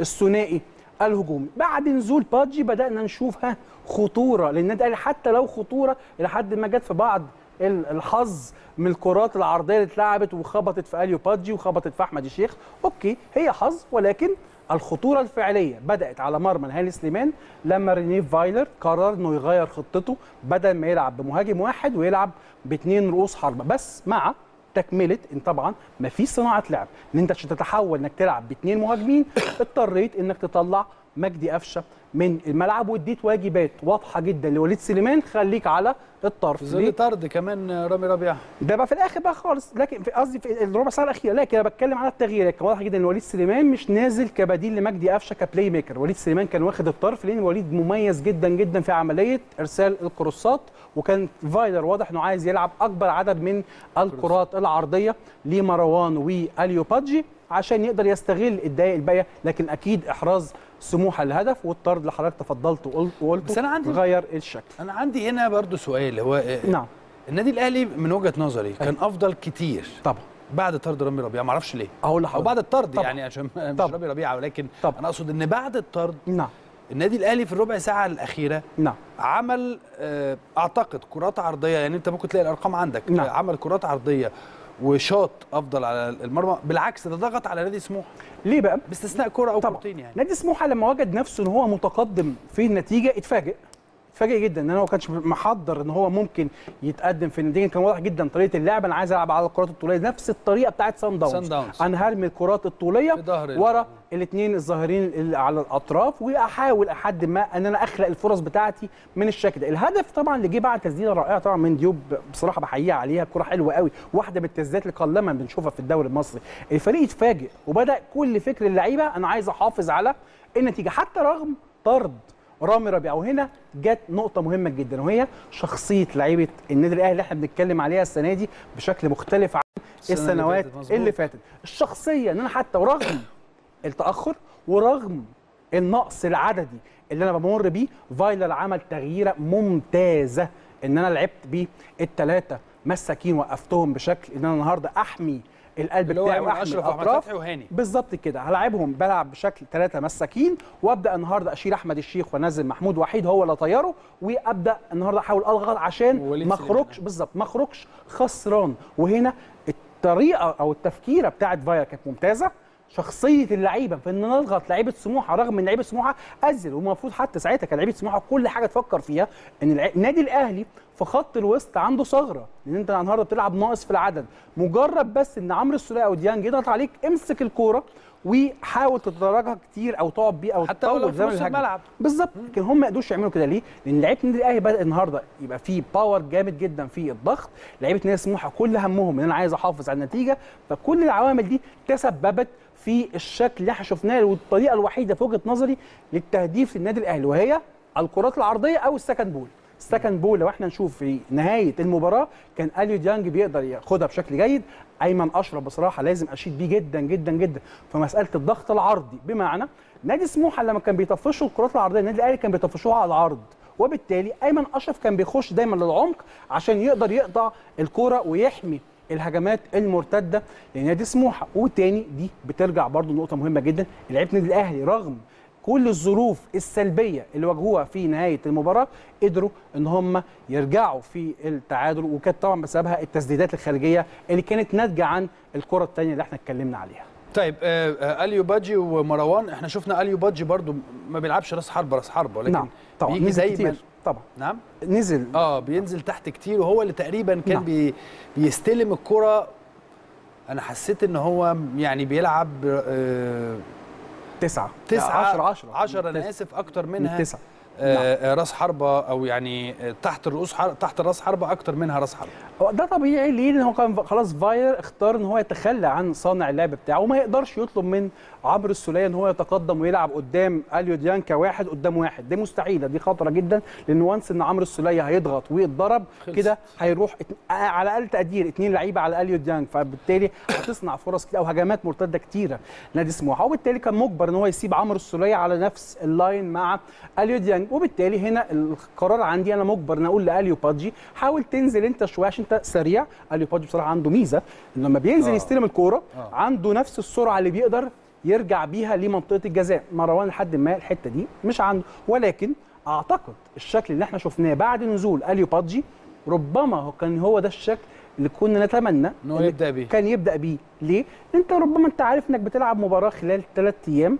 للثنائي. الهجومي. بعد نزول بادجي بدأنا نشوف ها خطوره للنادي الاهلي حتى لو خطورة إلى حد ما جت في بعض ال- الحظ من الكرات العرضية اللي اتلعبت وخبطت في أليو بادجي وخبطت في أحمد الشيخ. okay هي حظ ولكن الخطورة الفعلية بدأت على مرمى هاني سليمان لما رينيه فايلر قرر إنه يغير خطته بدل ما يلعب بمهاجم واحد ويلعب باثنين رؤوس حربة. بس مع تكملة إن طبعا ما فيش صناعة لعب. إن أنت عشان تتحول إنك تلعب باثنين مهاجمين اضطريت إنك تطلع مجدي قفشه من الملعب واديت واجبات واضحه جدا لوليد سليمان. خليك على الطرف. في؟ ظل طرد كمان رامي ربيعة. ده بقى في الآخر بقى خالص. لكن في قصدي في الربع ساعة الأخيرة. لكن أنا بتكلم على التغيير. كان واضح جدا إن وليد سليمان مش نازل كبديل لمجدي قفشه ك playmaker وليد سليمان كان واخد الطرف لأن وليد مميز جدا جدا في عملية إرسال الكروسات وكان فايلر واضح إنه عايز يلعب أكبر عدد من الكرات العرضية لمروان وأليو بادجي عشان يقدر يستغل الدقائق الباقية. لكن أكيد إحراز سموحة الهدف والطرد اللي حضرتك تفضلت وقلت وقلته بس أنا عندي- غير الشكل أنا عندي هنا برضو سؤال هو آه، نعم النادي الأهلي من وجهة نظري كان أفضل كتير طبعا بعد طرد رامي ربيعة ما أعرفش ليه أقول أو لحضرتك بعد الطرد طبعا. يعني عشان مش طبعا. رامي ربيعة ولكن طبعا. أنا أقصد إن بعد الطرد نعم النادي الأهلي في الربع ساعة الأخيرة نعم عمل آه، أعتقد كرات عرضية يعني أنت ممكن تلاقي الأرقام عندك نعم. آه، عمل كرات عرضية وشاط أفضل على المرمى. بالعكس ده ضغط على نادي سموحة. ليه بقى؟ باستثناء كره أو كورتين يعني. نادي سموحة لما وجد نفسه إن هو متقدم في النتيجة اتفاجئ. اتفاجئ جدا ان أنا ما كانش محضر ان هو ممكن يتقدم في النتيجة. كان واضح جدا طريقة اللعب. أنا عايز ألعب على الكرات الطولية. نفس الطريقة بتاعت سان داونز. أنا هرمي الكرات الطولية ورا الاثنين الظاهرين اللي على الأطراف وأحاول لحد ما إن أنا أخلق الفرص بتاعتي من الشكل ده. الهدف طبعا اللي جه بعد تسديدة رائعة طبعا من ديوب بصراحة بحييه عليها. كرة حلوة قوي. واحدة من التسديدات اللي قلما بنشوفها في الدوري المصري. الفريق اتفاجئ وبدأ كل فكر اللعيبة. أنا عايز أحافظ على النتيجة. حتى رغم طرد رامي ربيعة وهنا جت نقطة مهمة جدا وهي شخصية لعيبة النادي الأهلي اللي إحنا بنتكلم عليها السنة دي بشكل مختلف عن السنوات. اللي فاتت الشخصية إن أنا حتى ورغم التأخر ورغم النقص العددي اللي أنا بمر بيه فايلر عمل تغييرة ممتازة إن أنا لعبت بالثلاثه مساكين وقفتهم بشكل إن أنا النهارده أحمي القلب بتاعي الأطراف فتحي وهاني. بالظبط كده هلاعبهم بلعب بشكل ثلاثة مساكين وأبدأ النهارده أشيل أحمد الشيخ وانزل محمود وحيد هو اللي اطيره وأبدأ النهارده أحاول اضغط عشان ما. أخرجش بالظبط ما أخرجش خسران وهنا الطريقة أو التفكيرة بتاعت فايلر كانت ممتازة شخصية اللعيبة في إن نضغط لعيبة سموحة رغم إن لعيبة سموحة أزل والمفروض حتى ساعتها كان لعيبة سموحة كل حاجة تفكر فيها إن النادي الأهلي في خط الوسط عنده ثغرة لأن أنت النهارده بتلعب ناقص في العدد. مجرد بس إن عمرو السوليه أو ديانج يضغط عليك امسك الكورة وحاول تتدرجها كتير أو تقعد بيه أو تطول في زمن. الملعب. بالظبط لكن هم ما قدروش يعملوا كده ليه؟ لأن لعيبة النادي الأهلي بدا النهارده يبقى فيه power جامد جدا في الضغط، لعيبة نادي سموحة كل همهم إن أنا عايز أحافظ على النتيجة، فكل العوامل دي تسببت في الشكل اللي إحنا شفناه والطريقة الوحيدة في وجهة نظري للتهديف للنادي الأهلي وهي الكرات العرضية أو ال second ball. ال second ball لو إحنا نشوف في نهاية المباراة كان اليو ديانج بيقدر ياخدها بشكل جيد. أيمن أشرف بصراحة لازم أشيد بيه جدا جدا جدا. في مسألة الضغط العرضي بمعنى نادي سموحة لما كان بيطفشوا الكرات العرضية النادي الأهلي كان بيطفشوها على العرض. وبالتالي أيمن أشرف كان بيخش دايما للعمق عشان يقدر يقطع الكرة ويحمي الهجمات المرتدة لنادي سموحة. وتاني دي بترجع برضو نقطة مهمة جدا لعيبة النادي الأهلي رغم كل الظروف السلبية اللي واجهوها في نهاية المباراة قدروا إن هم يرجعوا في التعادل وكانت طبعا بسببها التسديدات الخارجية اللي كانت ناتجة عن الكرة الثانية اللي إحنا اتكلمنا عليها. طيب آه، آه، أليو بادجي ومروان إحنا شفنا أليو بادجي برضو ما بيلعبش راس حربة راس حربة ولكن نعم طبعا بيجي نزل دايما. كتير طبعا. نعم. نزل. آه بينزل تحت كتير وهو اللي تقريبا كان نعم. بي بيستلم الكرة. أنا حسيت إن هو يعني بيلعب آه تسعة. تسعة؟ 10 10 10 أنا آسف أكتر منها تسعة. آه آه، راس حربة أو يعني آه، تحت الرؤوس حر... تحت راس حربة أكتر منها راس حربة. هو ده طبيعي ليه؟ لأن هو كان خلاص فاير اختار إن هو يتخلى عن صانع اللعب بتاعه وما يقدرش يطلب من عمرو السولية إن هو يتقدم ويلعب قدام اليو ديانج كواحد قدام واحد. دي مستحيلة دي خطرة جدا لأن once إن عمرو السولية هيضغط ويتضرب كده هيروح. على أقل تقدير اثنين لعيبة على اليو ديانج فبالتالي هتصنع فرص كتير أو هجمات مرتدة كتيرة. نادي سموحة. وبالتالي كان مجبر إن هو يسيب عمرو السولية على نفس ال line مع اليو ديانج وبالتالي هنا القرار عندي أنا مجبر إن أقول لأليو بادجي حاول تنزل أنت شوية عشان أنت سريع. أليو بادجي بصراحة عنده ميزة إن لما بينزل يستلم الكورة عنده نفس السرعة اللي بيقدر يرجع بيها لمنطقة الجزاء. مروان لحد ما الحتة دي مش عنده. ولكن أعتقد الشكل اللي إحنا شفناه بعد نزول اليو بادجي ربما هو كان هو ده الشكل اللي كنا نتمنى اللي يبدأ بيه. كان يبدأ بيه. ليه؟ أنت ربما أنت عارف إنك بتلعب مباراة خلال ثلاث أيام.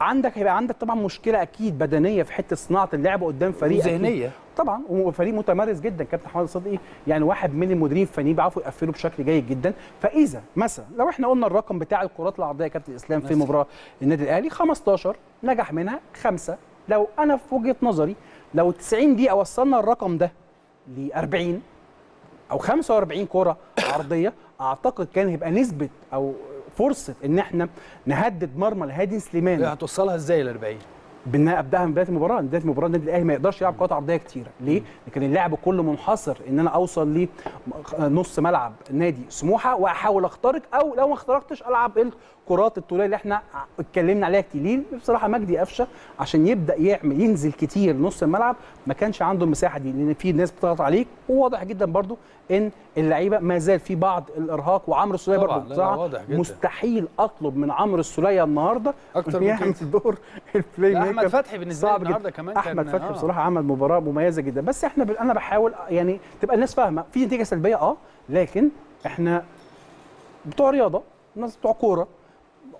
عندك هيبقى عندك طبعا مشكلة أكيد بدنية في حتة صناعة اللعب قدام فريق. وذهنية. طبعا وفريق متمرس جدا كابتن حماد صدقي يعني واحد من المديرين الفنيين بيعرفوا يقفلوا بشكل جيد جدا فإذا مثلا لو إحنا قلنا الرقم بتاع الكرات العرضية يا كابتن إسلام في مباراة النادي الأهلي 15 نجح منها خمسة لو أنا في وجهة نظري لو 90 دقيقة وصلنا الرقم ده ل 40 أو 45 كرة عرضية أعتقد كان هيبقى نسبة أو فرصة إن إحنا نهدد مرمى الهادي سليمان. هتوصلها إزاي ل 40 بإن أبدأها من بداية المباراة بداية المباراة النادي الأهلي ما يقدرش يلعب كرات عرضية كتيرة. ليه؟ لكن اللعب كله منحصر إن أنا أوصل لنص ملعب نادي سموحة وأحاول أخترق أو لو ما اخترقتش ألعب الكرات الطوليه اللي إحنا اتكلمنا عليها كتير؟ بصراحة مجدي قفشة عشان يبدأ يعمل ينزل كتير نص الملعب ما كانش عنده المساحة دي لأن في ناس بتضغط عليك وواضح جدا برضو إن اللعيبة ما زال في بعض الإرهاق وعمرو السولية برضو بصراحة. مستحيل أطلب من عمرو السولية النهارده إنه من يعمل. دور ال play لا، maker أحمد فتحي بالنسبة لي. النهاردة كمان أحمد فتحي آه. بصراحة عمل مباراة مميزة جدا بس إحنا ب... أنا بحاول يعني تبقى الناس فاهمة في نتيجة سلبية آه لكن إحنا بتوع رياضة ناس بتوع كورة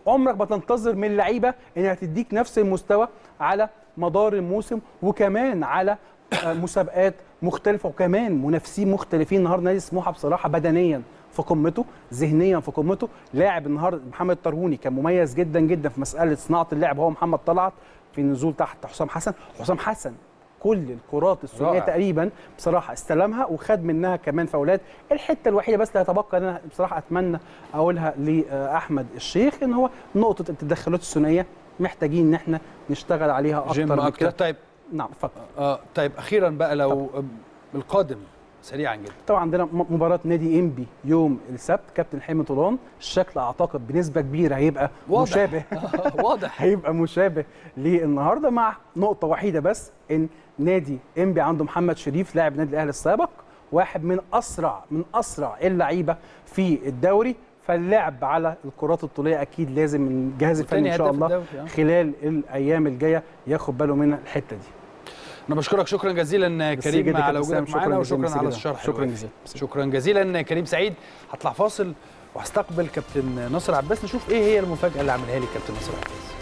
عمرك ما تنتظر من اللعيبة إنها تديك نفس المستوى على مدار الموسم وكمان على آه، مسابقات مختلفة وكمان منافسين مختلفين. النهارده نادي سموحة بصراحة بدنيا في قمته ذهنيا في قمته. لاعب النهارده محمد طرهوني كان مميز جدا جدا في مسألة صناعة اللعب. هو محمد طلعت في النزول تحت حسام حسن. حسام حسن كل الكرات رائع. تقريبا بصراحة استلمها وخد منها كمان فاولات. الحتة الوحيدة بس اللي هتبقى إن أنا بصراحة أتمنى أقولها لأحمد الشيخ إن هو نقطة التدخلات الثنائية محتاجين إن إحنا نشتغل عليها أكتر جيم من أكتر. كده. طيب. نعم اتفضل. آه طيب أخيرا بقى لو القادم سريعا جدا. طبعا عندنا مباراة نادي إنبي يوم السبت. كابتن حلمي طولان الشكل أعتقد بنسبة كبيرة هيبقى واضح. مشابه *laughs* واضح. *laughs* هيبقى مشابه للنهاردة مع نقطة وحيدة بس إن نادي انبي عنده محمد شريف لاعب نادي الأهلي السابق واحد من أسرع من أسرع اللعيبة في الدوري فاللعب على الكرات الطولية أكيد لازم من الجهاز الفني إن شاء الله آه. خلال الأيام الجاية ياخد باله من الحتة دي أنا بشكرك شكرا جزيلا كريم جدا على وجودك معانا وشكرا على. الشرح شكراً. جزيلاً. شكرا جزيلا كريم سعيد هطلع فاصل وهستقبل كابتن ناصر عباس نشوف إيه هي المفاجأة اللي عملها لي كابتن ناصر عباس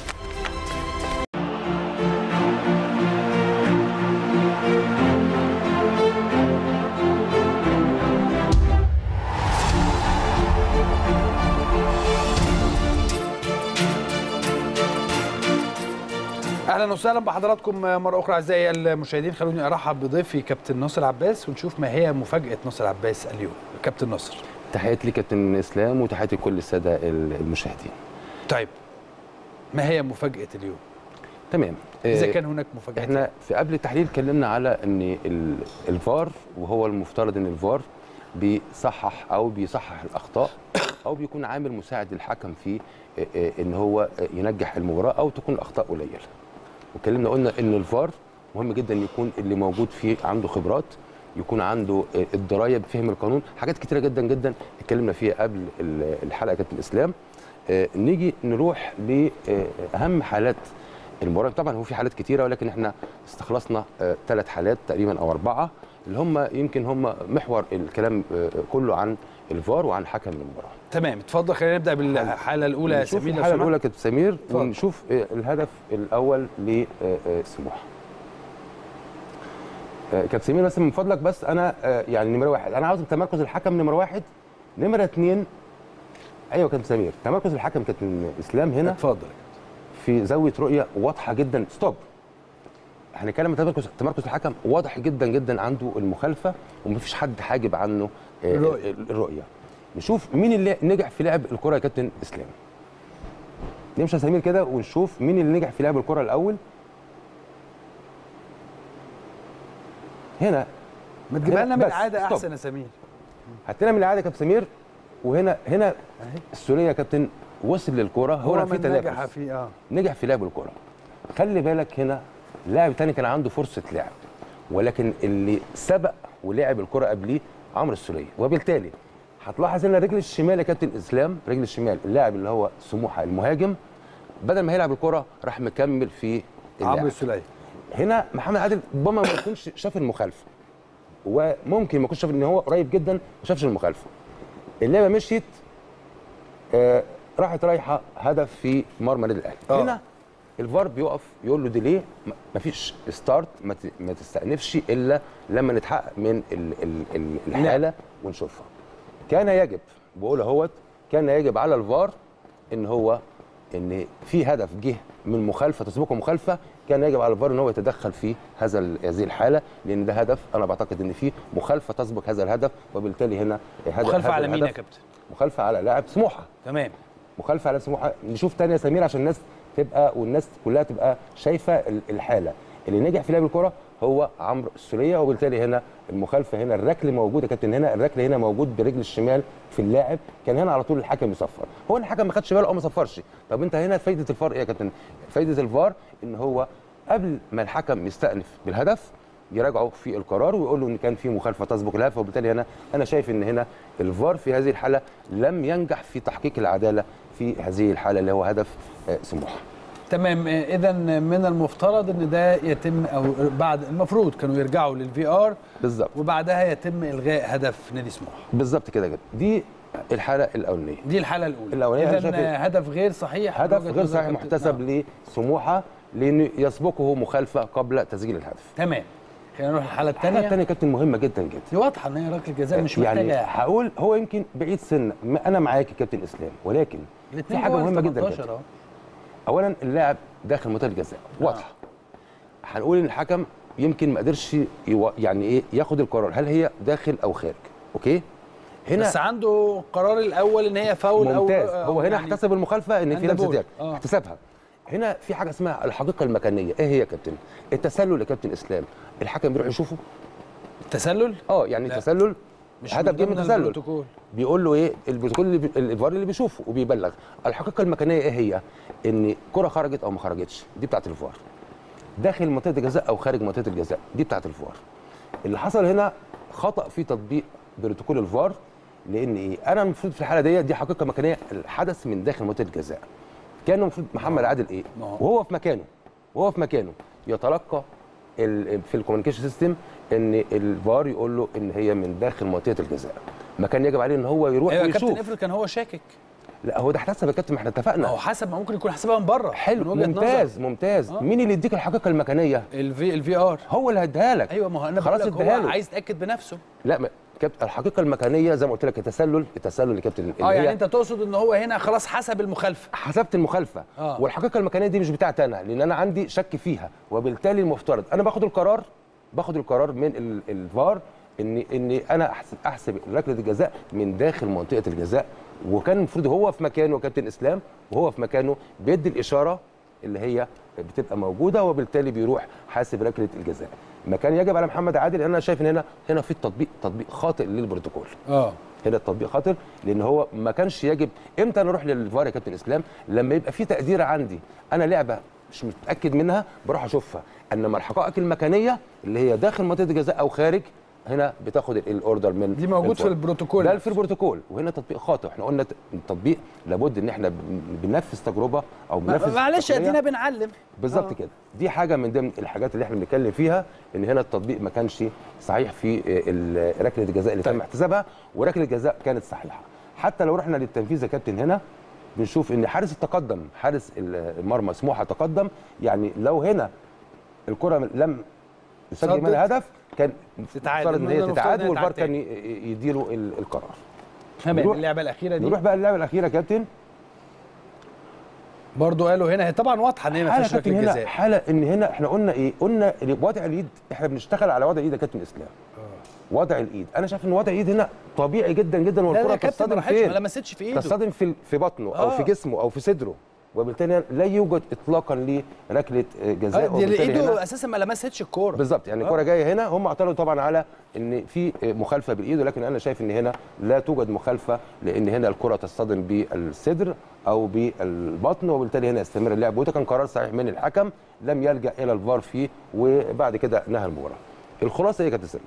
أهلا وسهلا بحضراتكم مرة أخرى أعزائي المشاهدين. خلوني أرحب بضيفي كابتن ناصر عباس ونشوف ما هي مفاجأة ناصر عباس اليوم. كابتن ناصر. تحياتي لكابتن إسلام وتحياتي لكل السادة المشاهدين. طيب ما هي مفاجأة اليوم؟ تمام. إذا آه، كان هناك مفاجأة. إحنا في قبل التحليل اتكلمنا على إن ال- الفار وهو المفترض إن الفار بيصحح أو بيصحح الأخطاء أو بيكون عامل مساعد للحكم في آه، آه، إن هو ينجح المباراة أو تكون الأخطاء قليلة. واتكلمنا قلنا ان الفار مهم جدا يكون اللي موجود فيه عنده خبرات يكون عنده آه، الدرايه بفهم القانون حاجات كتيرة جدا جدا اتكلمنا فيها قبل ال- الحلقة كانت الإسلام. آه، نيجي نروح لأهم حالات المباراة. طبعا هو في حالات كتيرة ولكن إحنا استخلصنا ثلاث حالات تقريبا أو أربعة اللي هم يمكن هم محور الكلام آه، كله عن الفار وعن حكم المباراه تمام اتفضل خلينا نبدأ بالحالة الأولى يا سمير. الحالة. الأولى كانت سمير. ونشوف آه، الهدف الأول لسموحه كابتن سمير بس من فضلك بس أنا آه، يعني نمرة واحد. أنا عاوز تمركز الحكم نمرة واحد. نمرة اثنين أيوه كابتن سمير. تمركز الحكم كابتن إسلام هنا. اتفضل. في زاوية رؤية واضحة جدا. ستوب هنتكلم تمركز تمركز الحكم واضح جدا جدا عنده المخالفة ومفيش حد حاجب عنه. آه، الرؤية. الرؤية. نشوف مين اللي نجح في لعب الكرة يا كابتن إسلام. نمشي سمير كده ونشوف مين اللي نجح في لعب الكرة الأول. هنا. ما تجيبها لنا من العادة. أحسن يا سمير. هات لنا من العادة يا كابتن سمير. وهنا هنا السورية يا كابتن وصل للكرة. هو هو في من نجح تنافس في آه. نجح في لعب الكرة. خلي بالك هنا لاعب تاني كان عنده فرصة لعب. ولكن اللي سبق ولعب الكرة قبليه عمرو السوليه وبالتالي هتلاحظ إن الرجل الشمال يا كابتن إسلام رجل الشمال اللاعب اللي هو سموحة المهاجم بدل ما يلعب الكرة راح مكمل في. عمرو السوليه هنا محمد عادل ربما ما يكونش شاف المخالفة وممكن ما يكونش شاف إن هو قريب جدا ما شافش المخالفة اللعبة مشيت آه راحت رايحة هدف في مرمى النادي الأهلي آه. هنا الفار بيقف يقول له دي ليه؟ ما فيش ستارت ما تستأنفش إلا لما نتحقق من ال ال ال الحالة ونشوفها. كان يجب بقول أهوت كان يجب على الفار إن هو إن في هدف جه من مخالفة تسبقه مخالفة كان يجب على الفار إن هو يتدخل في هذا هذه الحالة لأن ده هدف أنا بعتقد إن في مخالفة تسبق هذا الهدف وبالتالي هنا هدف مخالفة على مين يا كابتن؟ مخالفة على لاعب سموحة. تمام. مخالفة على سموحة. نشوف تاني يا سمير عشان الناس تبقى والناس كلها تبقى شايفة ال- الحالة. اللي نجح في لعب الكره هو عمرو السوليه وبالتالي هنا المخالفة هنا الركل موجود يا كابتن. هنا الركل هنا موجود برجل الشمال في اللاعب. كان هنا على طول الحكم يصفر. هو الحكم ما خدش باله أو ما صفرش. طب أنت هنا فايدة الفار إيه يا كابتن؟ فايدة الفار إن هو قبل ما الحكم يستأنف بالهدف يراجعوا في القرار ويقول له إن كان في مخالفة تسبق الهدف. وبالتالي هنا أنا شايف إن هنا الفار في هذه الحالة لم ينجح في تحقيق العدالة في هذه الحالة اللي هو هدف آه، سموحه تمام اذا من المفترض إن ده يتم أو بعد المفروض كانوا يرجعوا للفي ار بالظبط. وبعدها يتم إلغاء هدف نادي سموحه بالظبط كده كده دي الحالة الأولانية. دي الحالة الأولى. الأولانية أنا اذا إيه؟ هدف غير صحيح هدف غير صحيح محتسب نعم. لسموحة لأنه يسبقه مخالفة قبل تسجيل الهدف. تمام. خلينا نروح الحالة الثانية الثانية كابتن مهمة جدا جدا. دي واضحة إن هي ركله جزاء مش يعني هقول هو يمكن بعيد سنه ما أنا معاك يا كابتن إسلام ولكن في حاجة مهمة جدا, 18 جدا. اولا اللاعب داخل منطقه الجزاء واضحه هنقول إن الحكم يمكن ما قدرش يو... يعني إيه ياخد القرار هل هي داخل أو خارج okay؟ هنا بس عنده القرار الأول إن هي فاول أو ممتاز. أو هو هنا يعني احتسب المخالفة إن في لمسة. يد. آه. هنا في حاجة اسمها الحقيقة المكانية. إيه هي يا كابتن؟ التسلل يا كابتن إسلام. الحكم بيروح يشوفه. التسلل آه يعني لا. التسلل مش هدف ضمن التسلل. بيقول له إيه؟ البروتوكول اللي. الفار اللي بيشوفه وبيبلغ. الحقيقة المكانية إيه هي؟ إن كرة خرجت أو ما خرجتش. دي بتاعت الفار. داخل منطقة الجزاء أو خارج منطقة الجزاء. دي بتاعت الفار. اللي حصل هنا خطأ في تطبيق بروتوكول الفار لأن إيه أنا المفروض في الحالة دي دي حقيقة مكانية. الحدث من داخل منطقة الجزاء. كان المفروض محمد عادل إيه؟ هو. وهو في مكانه وهو في مكانه يتلقى في ال communication system إن الفار يقول له إن هي من داخل منطقة الجزاء. ما كان يجب عليه إن هو يروح يا ويشوف. كابتن افرض كان هو شاكك. لا هو ده احتسب يا كابتن ما إحنا اتفقنا. هو حسب ما ممكن يكون حسبها من بره حلو من ممتاز نظر. ممتاز آه. مين اللي يديك الحقيقة المكانية؟ ال VA ال VAR هو اللي هيديها لك. أيوه ما هو أنا خلاص اديها له. عايز يتأكد بنفسه. لا ما كابتن الحقيقة المكانية زي ما قلت لك التسلل التسلل يا كابتن آه يعني أنت تقصد إن هو هنا خلاص حسب المخالفة. حسبت المخالفة. آه. والحقيقة المكانية دي مش بتاعتي أنا لأن أنا عندي شك فيها وبالتالي المفترض. أنا باخد القرار باخد القرار من ال- الفار ان ان أنا أحسب ركلة الجزاء من داخل منطقة الجزاء وكان المفروض هو في مكانه كابتن إسلام وهو في مكانه بيدي الإشارة اللي هي بتبقى موجودة وبالتالي بيروح حاسب ركلة الجزاء. ما كان يجب على محمد عادل أنا شايف إن هنا هنا في تطبيق تطبيق خاطئ للبروتوكول. آه. هنا التطبيق خاطر لأن هو ما كانش يجب. إمتى أنا أروح للفار يا كابتن إسلام؟ لما يبقى في تقدير عندي. أنا لعبة مش متأكد منها بروح أشوفها. انما الحقائق المكانية اللي هي داخل منطقة الجزاء أو خارج هنا بتاخد ال- ال order من دي موجود في. البروتوكول ده في البروتوكول وهنا تطبيق خاطئ إحنا قلنا التطبيق لابد إن إحنا بن- بننفذ تجربة أو بننفذ معلش. أدينا بنعلم بالظبط كده دي حاجة من ضمن الحاجات اللي إحنا بنتكلم فيها إن هنا التطبيق ما كانش صحيح في ال- ركلة الجزاء اللي تم طيب. احتسابها وركلة الجزاء كانت صحيحة حتى لو رحنا للتنفيذ يا كابتن هنا بنشوف إن حارس التقدم حارس المرمى سموحة تقدم يعني لو هنا الكرة لم يسجل صدت. منها هدف كان تتعادل. إن من هي تتعادل والفار كان يديله ال- القرار. تمام اللعبة الأخيرة دي. نروح بقى اللعبه الأخيرة يا كابتن. برضو قالوا هنا هي طبعا واضحة إن هي ما كابتن ركله هنا جزاء. حالة إن هنا إحنا قلنا إيه؟ قلنا وضع اليد إحنا بنشتغل على وضع الايد يا كابتن إسلام. وضع الإيد. أنا شايف إن وضع الإيد هنا طبيعي جدا جدا والكرة تصطدم راحتش ما فين لمستش في إيده. تصطدم في في بطنه أو آه. في جسمه أو في صدره. وبالتالي لا يوجد اطلاقا لركلة آه، جزاء آه، وبالتالي ايده أساسا ما لمستش الكورة بالظبط يعني الكره جاية هنا هم اعترضوا طبعا على إن في مخالفة بالايد ولكن أنا شايف إن هنا لا توجد مخالفة لإن هنا الكرة تصطدم بالصدر أو بالبطن وبالتالي هنا يستمر اللعب وده كان قرار صحيح من الحكم لم يلجأ إلى الفار فيه وبعد كده نهى المباراة. الخلاصة إيه يا كابتن إسلام؟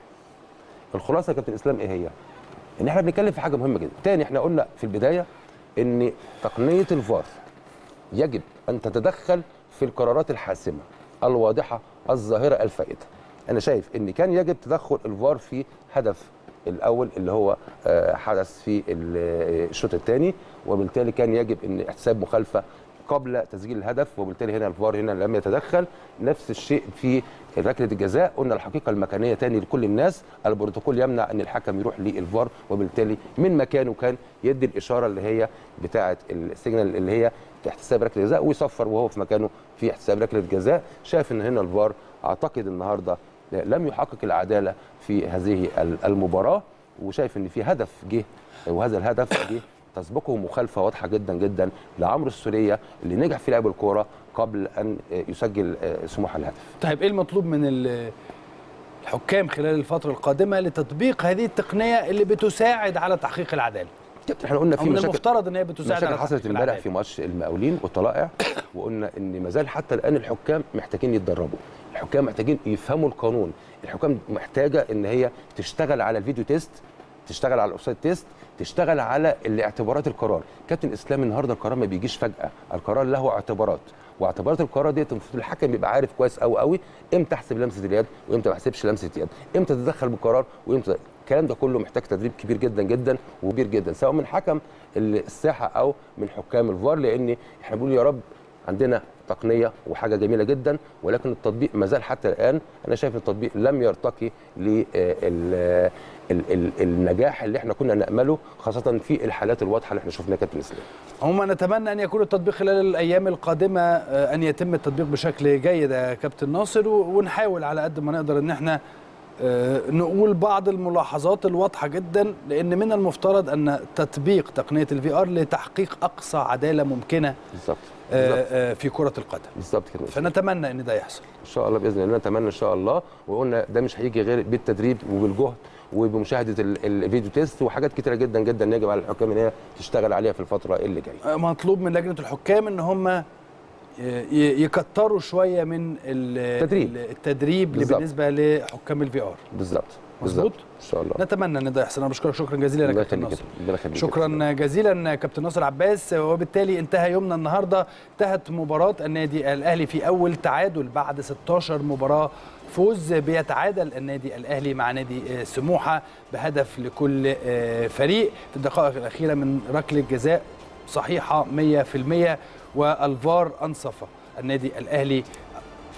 الخلاصة يا كابتن إسلام إيه هي؟ إن إحنا بنتكلم في حاجة مهمة جدا. تاني إحنا قلنا في البداية إن تقنية الفار يجب أن تتدخل في القرارات الحاسمة الواضحة الظاهرة الفائتة. أنا شايف إن كان يجب تدخل الفار في هدف الأول اللي هو آه، حدث في ال- الشوط الثاني وبالتالي كان يجب إن احتساب مخالفة قبل تسجيل الهدف وبالتالي هنا الفار هنا لم يتدخل نفس الشيء في ركلة الجزاء قلنا الحقيقة المكانية تاني لكل الناس البروتوكول يمنع إن الحكم يروح للفار وبالتالي من مكانه كان يدي الإشارة اللي هي بتاعة السيجنال اللي هي احتساب ركلة جزاء ويصفر وهو في مكانه في احتساب ركلة جزاء شايف إن هنا الفار أعتقد النهارده لم يحقق العدالة في هذه المباراة وشايف إن في هدف جه وهذا الهدف جه تسبقه مخالفة واضحة جدا جدا لعمرو السوليه اللي نجح في لعب الكورة قبل أن يسجل سموحه الهدف. طيب إيه المطلوب من ال- الحكام خلال الفترة القادمة لتطبيق هذه التقنية اللي بتساعد على تحقيق العدالة كابتن إحنا قلنا في مشاكل المفترض إن هي بتساعد مشاكل حصلت امبارح. في ماتش المقاولين والطلائع وقلنا إن ما زال حتى الآن الحكام محتاجين يتدربوا. الحكام محتاجين يفهموا القانون. الحكام محتاجة إن هي تشتغل على ال video test تشتغل على ال offside test تشتغل على الاعتبارات القرار. كابتن إسلام النهارده القرار ما بيجيش فجأة. القرار له اعتبارات. واعتبارات القرار ديت المفروض الحكم يبقى عارف كويس قوي قوي إمتى أحسب لمسة اليد وإمتى ما أحسبش لمسة يد. إمتى تتدخل بالقرار وإمتى الكلام ده كله محتاج تدريب كبير جدا جدا وكبير جدا سواء من حكم الساحة أو من حكام الفار لأن إحنا بنقول يا رب عندنا تقنية وحاجة جميلة جدا ولكن التطبيق ما زال حتى الآن أنا شايف التطبيق لم يرتقي للنجاح اللي إحنا كنا نأمله خاصة في الحالات الواضحة اللي إحنا شفناها كابتن اسلام عموما نتمنى أن يكون التطبيق خلال الأيام القادمة آه، أن يتم التطبيق بشكل جيد يا كابتن ناصر ونحاول على قد ما نقدر إن إحنا آه، نقول بعض الملاحظات الواضحة جدا لأن من المفترض أن تطبيق تقنية الفي ار لتحقيق أقصى عدالة ممكنة بالظبط. آه، بالظبط. آه، في كرة القدم. بالظبط كده. فنتمنى إن ده يحصل. إن شاء الله بإذن الله نتمنى إن شاء الله. وقلنا ده مش هيجي غير بالتدريب وبالجهد وبمشاهدة ال- ال video test وحاجات كتيرة جدا جدا يجب على الحكام إن هي تشتغل عليها في الفترة اللي جاية. آه، مطلوب من لجنة الحكام إن هم يكتروا شوية من ال- التدريب. ال- التدريب بالظبط. بالنسبة لحكام الفي ار بالظبط. مظبوط؟ إن شاء الله. نتمنى إن ده يحصل. أنا بشكرك. شكرا جزيلا يا كابتن ناصر. شكرا جزيلا كابتن ناصر عباس. وبالتالي انتهى يومنا النهارده. انتهت مباراة النادي الأهلي في أول تعادل بعد 16 مباراة. فوز بيتعادل النادي الأهلي مع نادي آه، سموحة بهدف لكل آه، فريق. في الدقائق الأخيرة من ركلة جزاء صحيحة 100% والفار انصف النادي الاهلي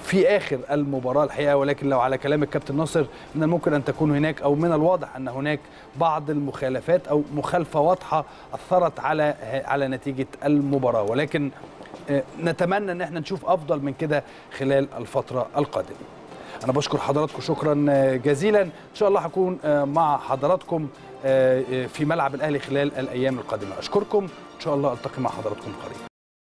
في آخر المباراة الحقيقة ولكن لو على كلام الكابتن ناصر من الممكن أن تكون هناك أو من الواضح أن هناك بعض المخالفات أو مخالفة واضحة أثرت على على نتيجة المباراة. ولكن آه، نتمنى أن إحنا نشوف أفضل من كده خلال الفترة القادمة. أنا بشكر حضراتكم شكرا آه، جزيلا. إن شاء الله هكون آه، مع حضراتكم في ملعب الأهلي خلال الأيام القادمة. أشكركم. إن شاء الله ألتقي مع حضراتكم قريبا.